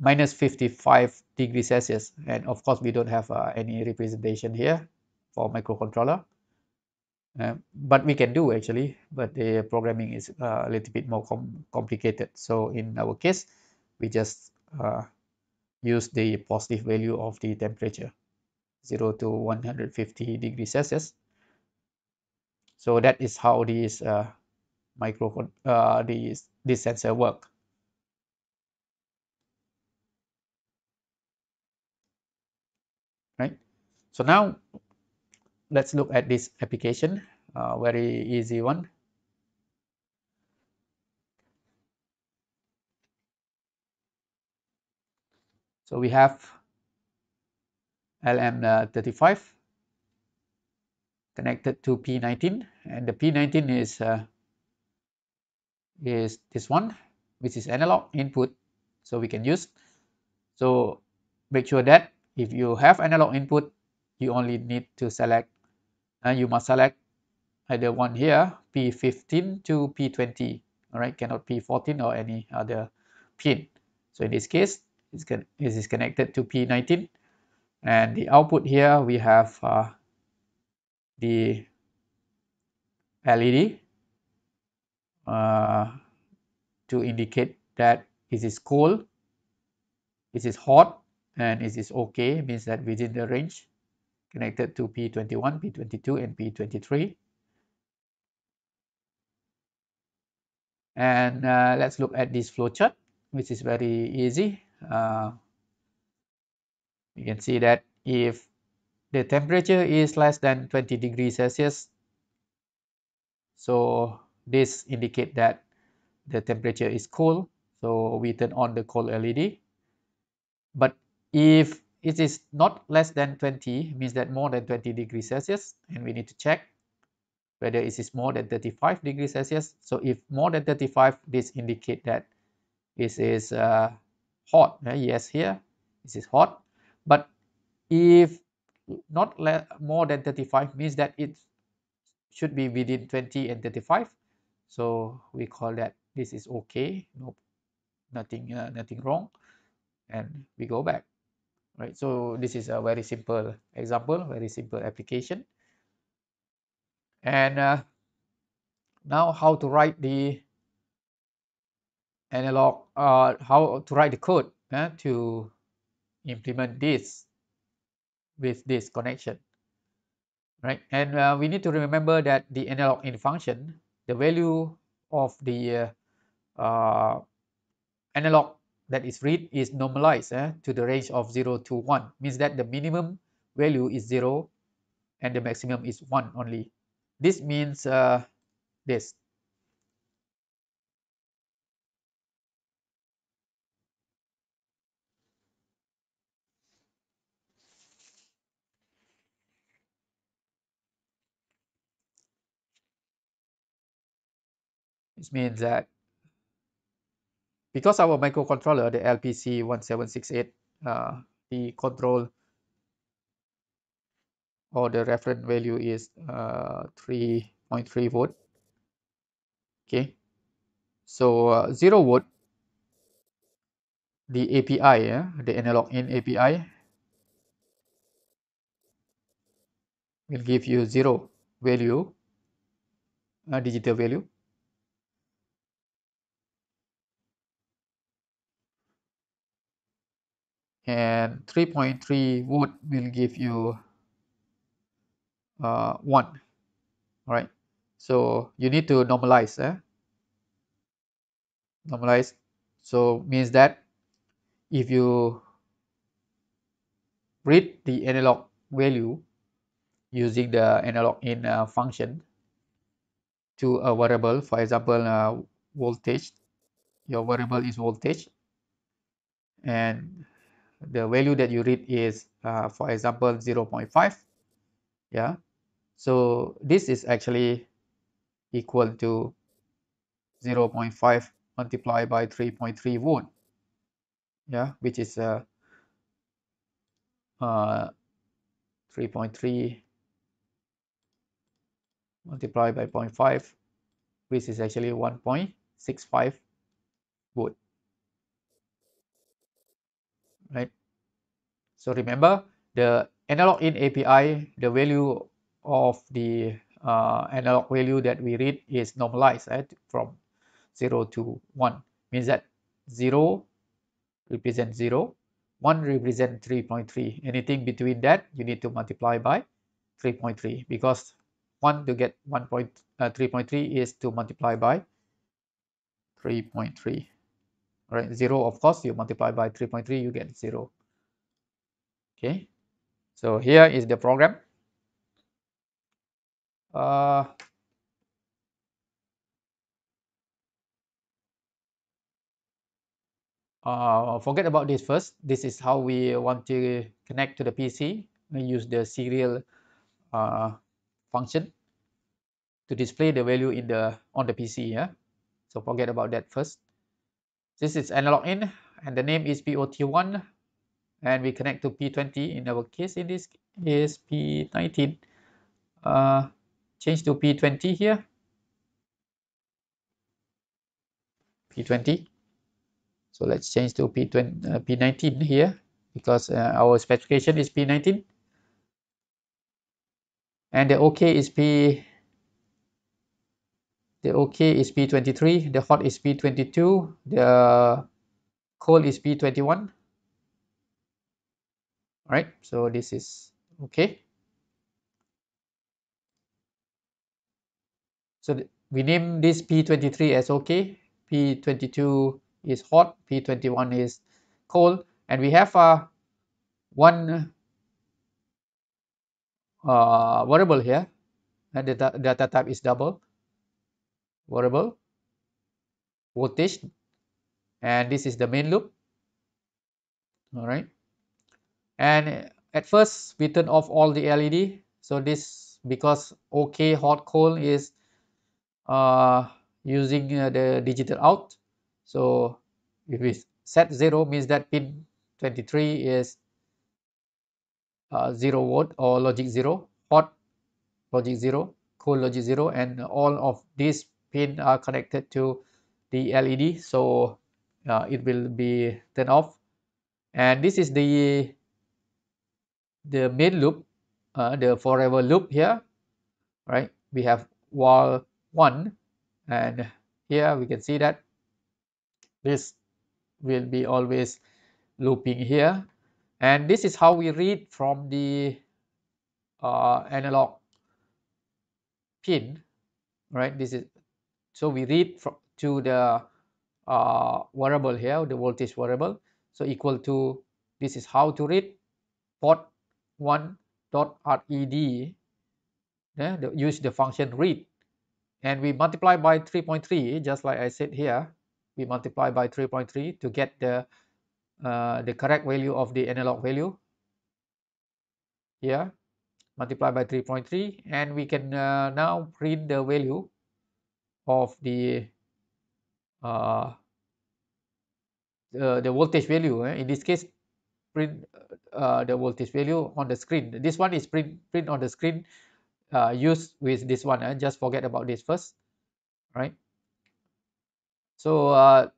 Speaker 1: minus 55 degrees Celsius. And of course we don't have uh, any representation here for microcontroller. Uh, but we can do actually. But the programming is uh, a little bit more com complicated. So in our case we just uh, use the positive value of the temperature 0 to 150 degrees celsius. So that is how this uh, micro uh, this this sensor work So now let's look at this application, uh, very easy one. So we have LM35 uh, connected to P19 and the P19 is uh, is this one which is analog input so we can use so make sure that if you have analog input you only need to select and you must select either one here P15 to P20 all right cannot P14 or any other pin. So in this case it's it is connected to P19 and the output here we have uh, the LED uh, to indicate that it is cold, it is hot, and it is okay, means that within the range connected to P21, P22, and P23. And uh, let's look at this flowchart, which is very easy. Uh, you can see that if the temperature is less than 20 degrees Celsius, so this indicate that the temperature is cool so we turn on the cold LED but if it is not less than 20 means that more than 20 degrees Celsius and we need to check whether it is more than 35 degrees Celsius. So if more than 35 this indicate that this is uh, hot. Yes here this is hot. But if not more than 35 means that it should be within 20 and 35 so we call that this is okay no nothing uh, nothing wrong and we go back right so this is a very simple example very simple application. And uh, now how to write the analog uh, how to write the code uh, to implement this with this connection. Right and uh, we need to remember that the analog in function the value of the uh, uh, analog that is read is normalized eh, to the range of 0 to 1 means that the minimum value is 0 and the maximum is 1 only. This means uh, this means that because our microcontroller, the LPC1768, uh, the control or the reference value is uh, 3.3 volt. Okay, so uh, 0 volt, the API, yeah, the analog in API will give you 0 value, uh, digital value. And 3.3 volt will give you uh, 1 all right so you need to normalize eh? normalize so means that if you read the analog value using the analog in uh, function to a variable for example uh, voltage your variable is voltage and the value that you read is uh, for example 0.5 yeah? So this is actually equal to 0.5 multiplied by 3.3 volt yeah? Which is uh, uh, 3.3 multiplied by 0.5 which is actually 1.65 volt right? So remember the analog in API, the value of the uh, analog value that we read is normalized right? from 0 to 1 means that 0 represents 0 1 represents 3.3 anything between that you need to multiply by 3.3 because 1 to get 1.3.3 uh, is to multiply by 3.3 right 0 of course you multiply by 3.3 you get 0 okay so here is the program uh, uh, forget about this first. This is how we want to connect to the PC. We use the serial uh, function to display the value in the on the PC. Yeah, so forget about that first. This is analog in, and the name is POT1, and we connect to P20. In our case, in this is P19. Uh, change to P20 here. P20 so let's change to P20, uh, P19 here because uh, our specification is P19. And the OK is P, the OK is P23, the hot is P22, the cold is P21. All right, so this is okay. So we name this P23 as OK, P22 is hot, P21 is cold, and we have uh, one uh, variable here, and the data type is double variable voltage, and this is the main loop. All right, and at first we turn off all the LED. So this because OK hot cold is uh, using uh, the digital out so if we set 0 means that pin 23 is uh, 0 volt or logic 0, hot logic 0, cool logic 0 and all of these pin are connected to the LED so uh, it will be turned off. And this is the the main loop uh, the forever loop here right? We have while 1 and here we can see that this will be always looping here. And this is how we read from the uh, analog pin right? This is so we read from to the uh, variable here the voltage variable. So equal to this is how to read port 1 dot red yeah, the, use the function read. And we multiply by 3.3 just like I said here. We multiply by 3.3 to get the uh, the correct value of the analog value. Here multiply by 3.3 and we can uh, now print the value of the uh, the, the voltage value eh? in this case print uh, the voltage value on the screen this one is print print on the screen uh, used with this one eh? just forget about this first right so uh,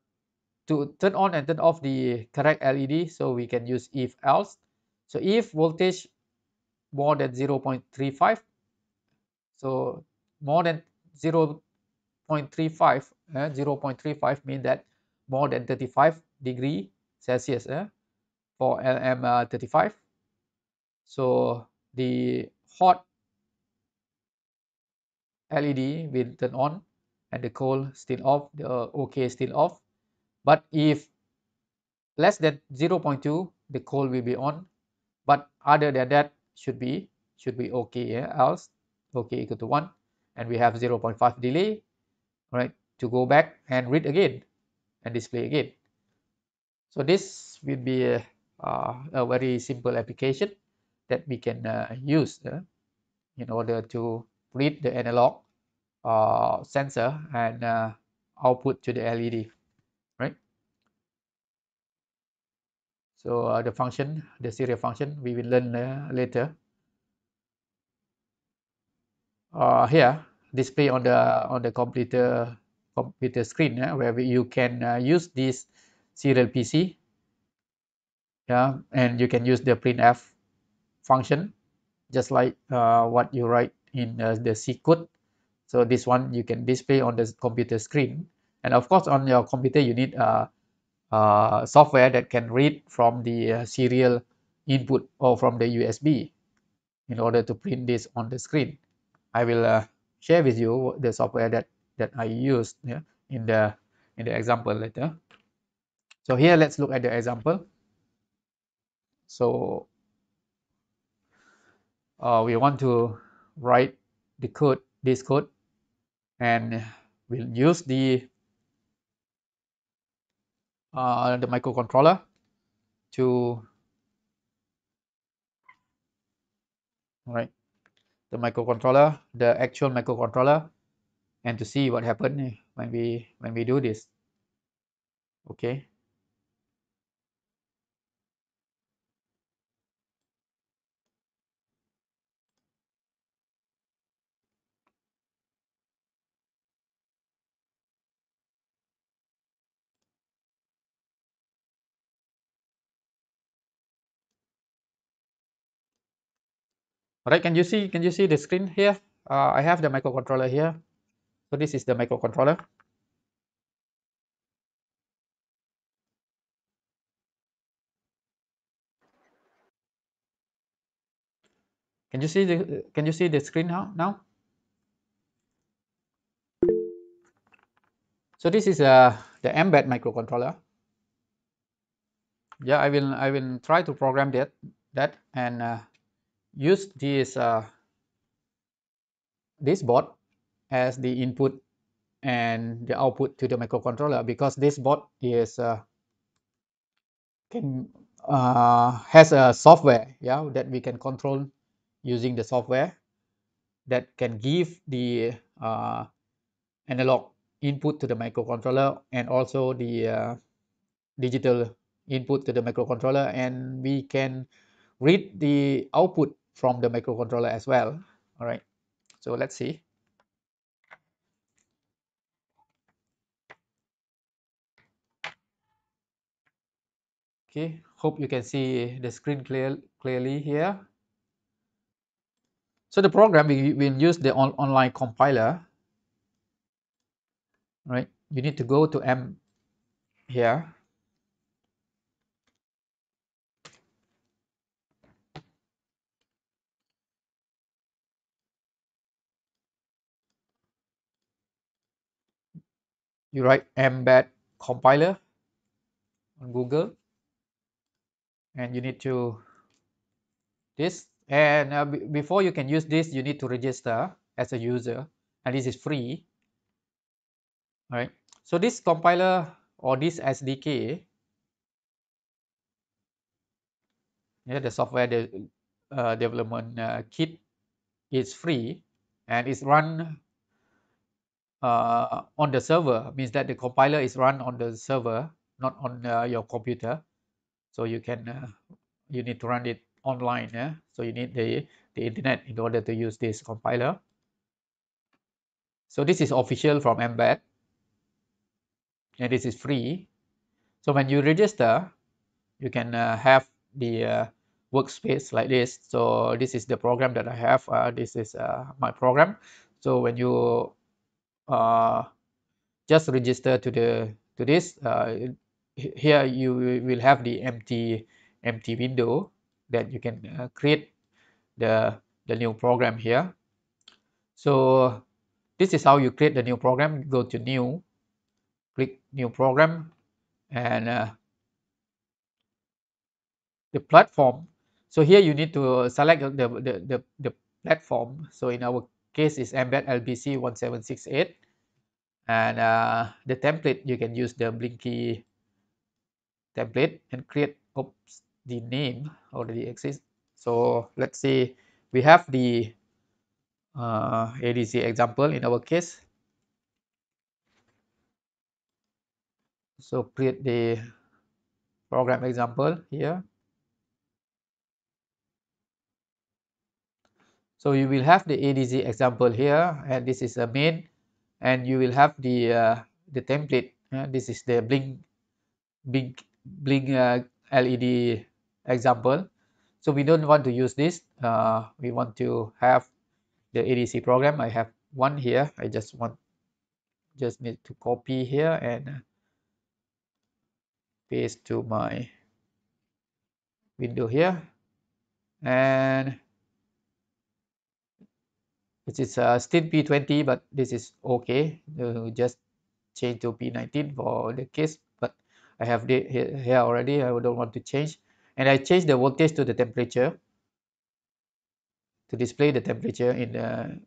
Speaker 1: to turn on and turn off the correct LED, so we can use if else. So if voltage more than 0.35, so more than 0.35, uh, 0.35 mean that more than 35 degree Celsius uh, for LM35. Uh, so the hot LED will turn on and the cold still off, the OK still off. But if less than 0.2, the cold will be on. But other than that, should be should be OK. Yeah? Else, OK equal to 1. And we have 0.5 delay, right, to go back and read again and display again. So this will be a, uh, a very simple application that we can uh, use uh, in order to read the analog uh, sensor and uh, output to the LED, right? So uh, the function, the serial function, we will learn later. Here, display on the on the computer computer screen, yeah, where you can uh, use this serial PC, yeah, and you can use the printf function, just like what you write in the C code so this one you can display on the computer screen. And of course, on your computer, you need a, a software that can read from the uh, serial input or from the USB in order to print this on the screen. I will uh, share with you the software that, that I used yeah, in, the, in the example later. So here, let's look at the example. So uh, we want to write the code, this code and we'll use the uh, the microcontroller to right the microcontroller the actual microcontroller and to see what happened when we when we do this. Okay All right, can you see can you see the screen here? Uh, I have the microcontroller here. So this is the microcontroller. Can you see the can you see the screen now? So this is uh, the mbed microcontroller. Yeah, I will I will try to program that that and uh, use this uh, this board as the input and the output to the microcontroller because this board is uh, can uh, has a software yeah that we can control using the software that can give the uh, analog input to the microcontroller and also the uh, digital input to the microcontroller and we can read the output from the microcontroller as well. All right. So let's see. Okay. Hope you can see the screen clear clearly here. So the program we will use the on online compiler. Right. You need to go to m here you write mbed compiler on google. And you need to this. And uh, before you can use this you need to register as a user. And this is free. All right so this compiler or this sdk yeah the software de uh, development uh, kit is free. And it's run uh, on the server means that the compiler is run on the server not on uh, your computer. So you can uh, you need to run it online yeah? so you need the the internet in order to use this compiler. So this is official from mbed. And this is free. So when you register you can uh, have the uh, workspace like this. So this is the program that i have. Uh, this is my program. So when you uh, just register to the to this uh, here you will have the empty empty window that you can uh, create the the new program here. So this is how you create the new program. Go to new click new program and uh, the platform. So here you need to select the, the, the, the platform. So in our case is mbed LPC 1768 and uh, the template you can use the blinky template and create oops the name already exists. So let's say we have the uh, ADC example in our case. So create the program example here so you will have the ADC example here and this is a main and you will have the uh, the template. Uh, this is the blink blink blink uh, led example. So we don't want to use this. Uh, we want to have the adc program. I have one here. I just want just need to copy here and paste to my window here. And which is uh, still P20, but this is okay. Uh, just change to P19 for the case, but I have it here already. I don't want to change. And I change the voltage to the temperature to display the temperature in the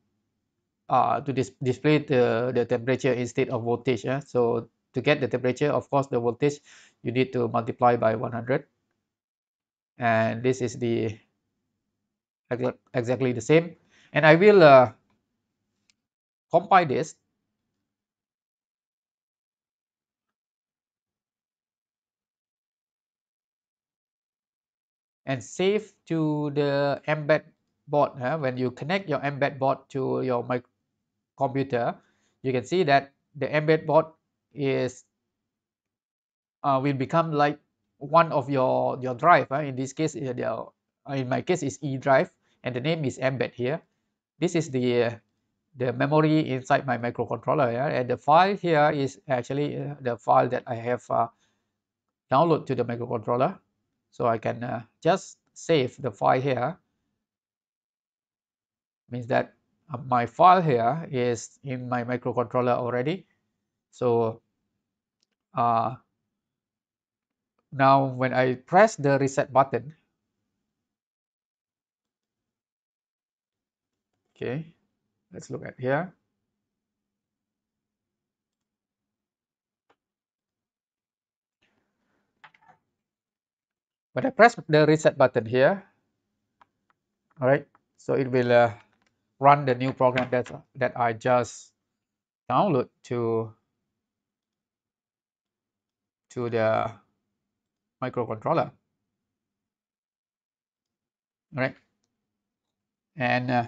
Speaker 1: uh, to dis display the, the temperature instead of voltage. Yeah? So to get the temperature, of course, the voltage you need to multiply by 100 and this is the exactly the same and I will uh, compile this and save to the mbed board huh? when you connect your mbed board to your computer you can see that the mbed board is uh, will become like one of your your drive huh? in this case uh, uh, in my case is e drive and the name is mbed here this is the uh, the memory inside my microcontroller yeah? and the file here is actually uh, the file that I have uh, download to the microcontroller. So I can uh, just save the file here. Means that uh, my file here is in my microcontroller already. So uh, now when I press the reset button okay let's look at here. When I press the reset button here. All right so it will uh, run the new program that that I just download to to the microcontroller. All right and uh,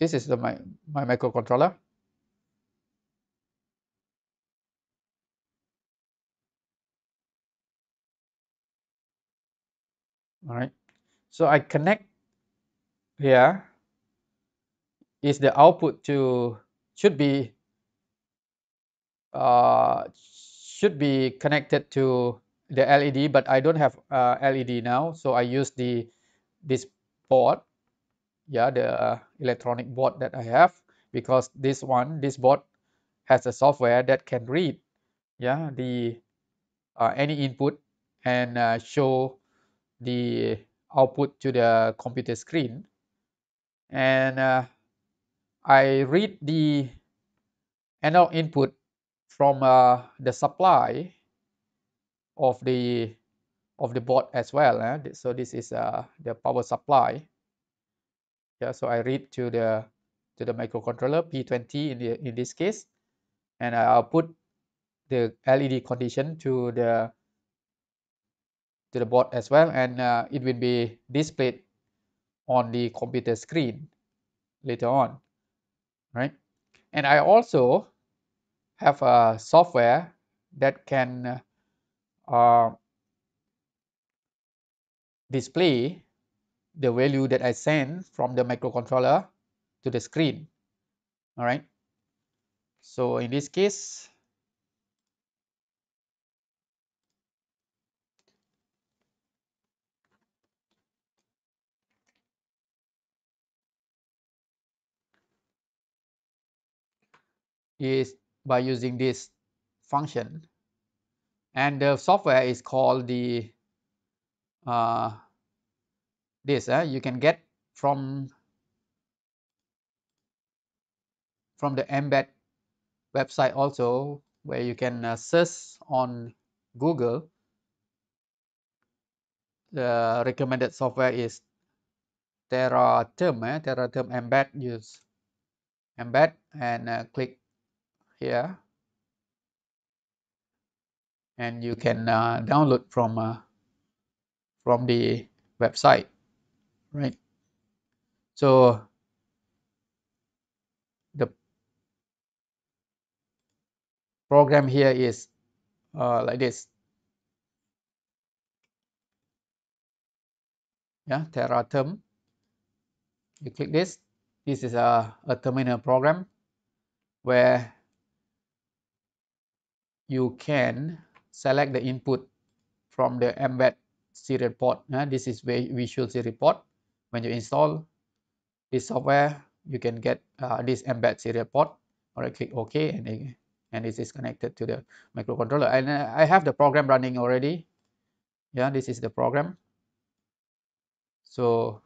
Speaker 1: this is the my, my microcontroller. All right. So I connect here. Is the output to should be uh, should be connected to the LED but I don't have uh, LED now. So I use the this board yeah the uh, electronic board that I have because this one this board has a software that can read. Yeah the uh, any input and uh, show the output to the computer screen. And uh, I read the analog input from uh, the supply of the of the board as well eh? so this is uh, the power supply yeah so I read to the to the microcontroller P20 in, the, in this case and I'll put the LED condition to the to the board as well and uh, it will be displayed on the computer screen later on right? And I also have a software that can uh, display the value that I send from the microcontroller to the screen. All right? So in this case is by using this function. And the software is called the uh, this uh, you can get from from the mbed website also where you can uh, search on Google the recommended software is Tera Term eh? Teraterm mbed use mbed and uh, click here and you can uh, download from uh, from the website right so the program here is uh, like this yeah Tera Term you click this this is a, a terminal program where you can select the input from the mbed serial port. Uh, this is where Visual Serial Port. When you install this software, you can get uh, this mbed serial port. All right, click OK, and and this is connected to the microcontroller. And uh, I have the program running already. Yeah, this is the program. So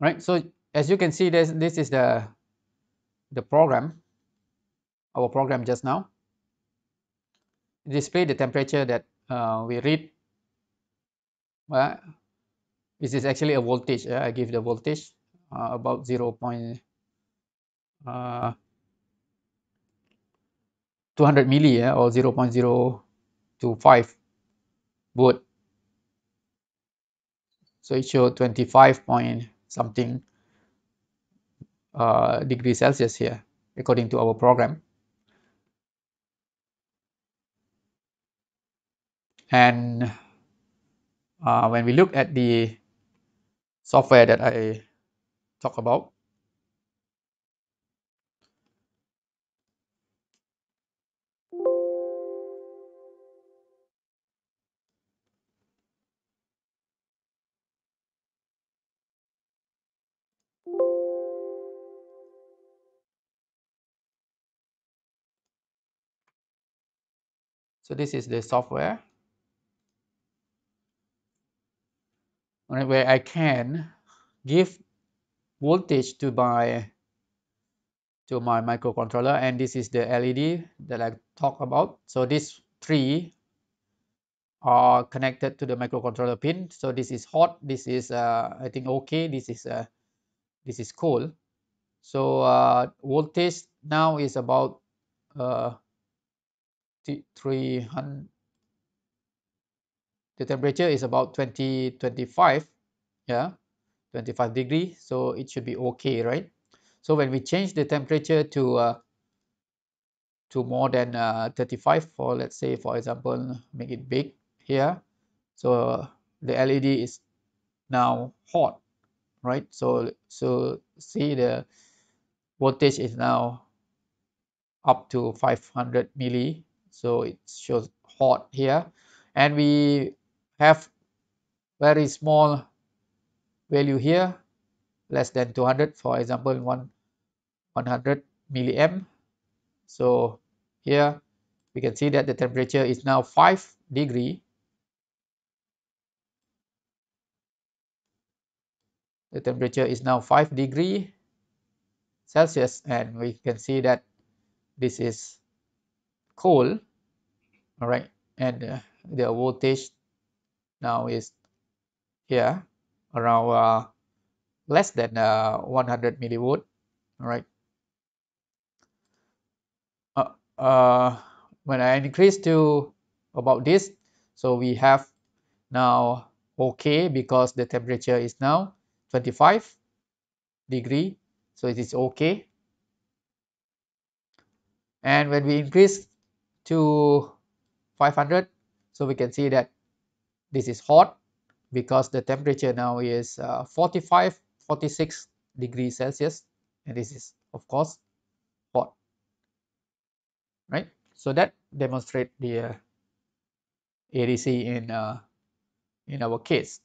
Speaker 1: right? So as you can see this this is the the program our program just now. Display the temperature that uh, we read. Uh, this is actually a voltage. Uh, I give the voltage uh, about 0. Uh, 200 milli uh, or 0 0.025 volt. So it showed 25 point something uh, degree Celsius here according to our program. And uh, when we look at the software that I talk about so this is the software. Where I can give voltage to my to my microcontroller and this is the LED that I talk about. So these three are connected to the microcontroller pin. So this is hot this is uh, I think okay this is uh, this is cold so uh, voltage now is about uh, 300 the temperature is about 20 25 yeah 25 degree so it should be okay right? So when we change the temperature to uh, to more than uh, 35 for let's say for example make it big here so the LED is now hot right? So so see the voltage is now up to 500 milli so it shows hot here. And we have very small value here less than 200 for example 1 100 milliamp. So here we can see that the temperature is now 5 degree. The temperature is now 5 degree Celsius and we can see that this is cold all right and uh, the voltage now is here around uh, less than uh, 100 millivolt. All right uh, uh, when I increase to about this so we have now okay because the temperature is now 25 degree so it is okay. And when we increase to 500 so we can see that this is hot because the temperature now is uh, 45 46 degrees celsius and this is of course hot right? So that demonstrate the uh, ADC in uh, in our case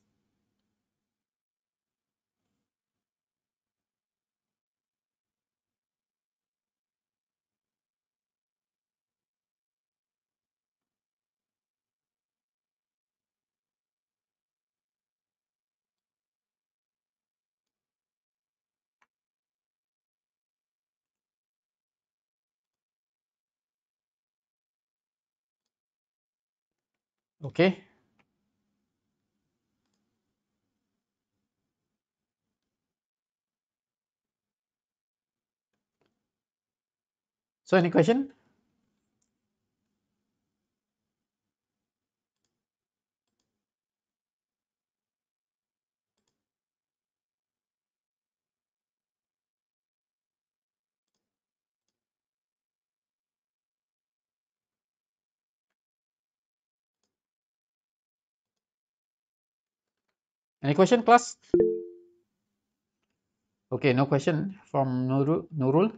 Speaker 1: okay? So any question any question class okay no question from Nurul.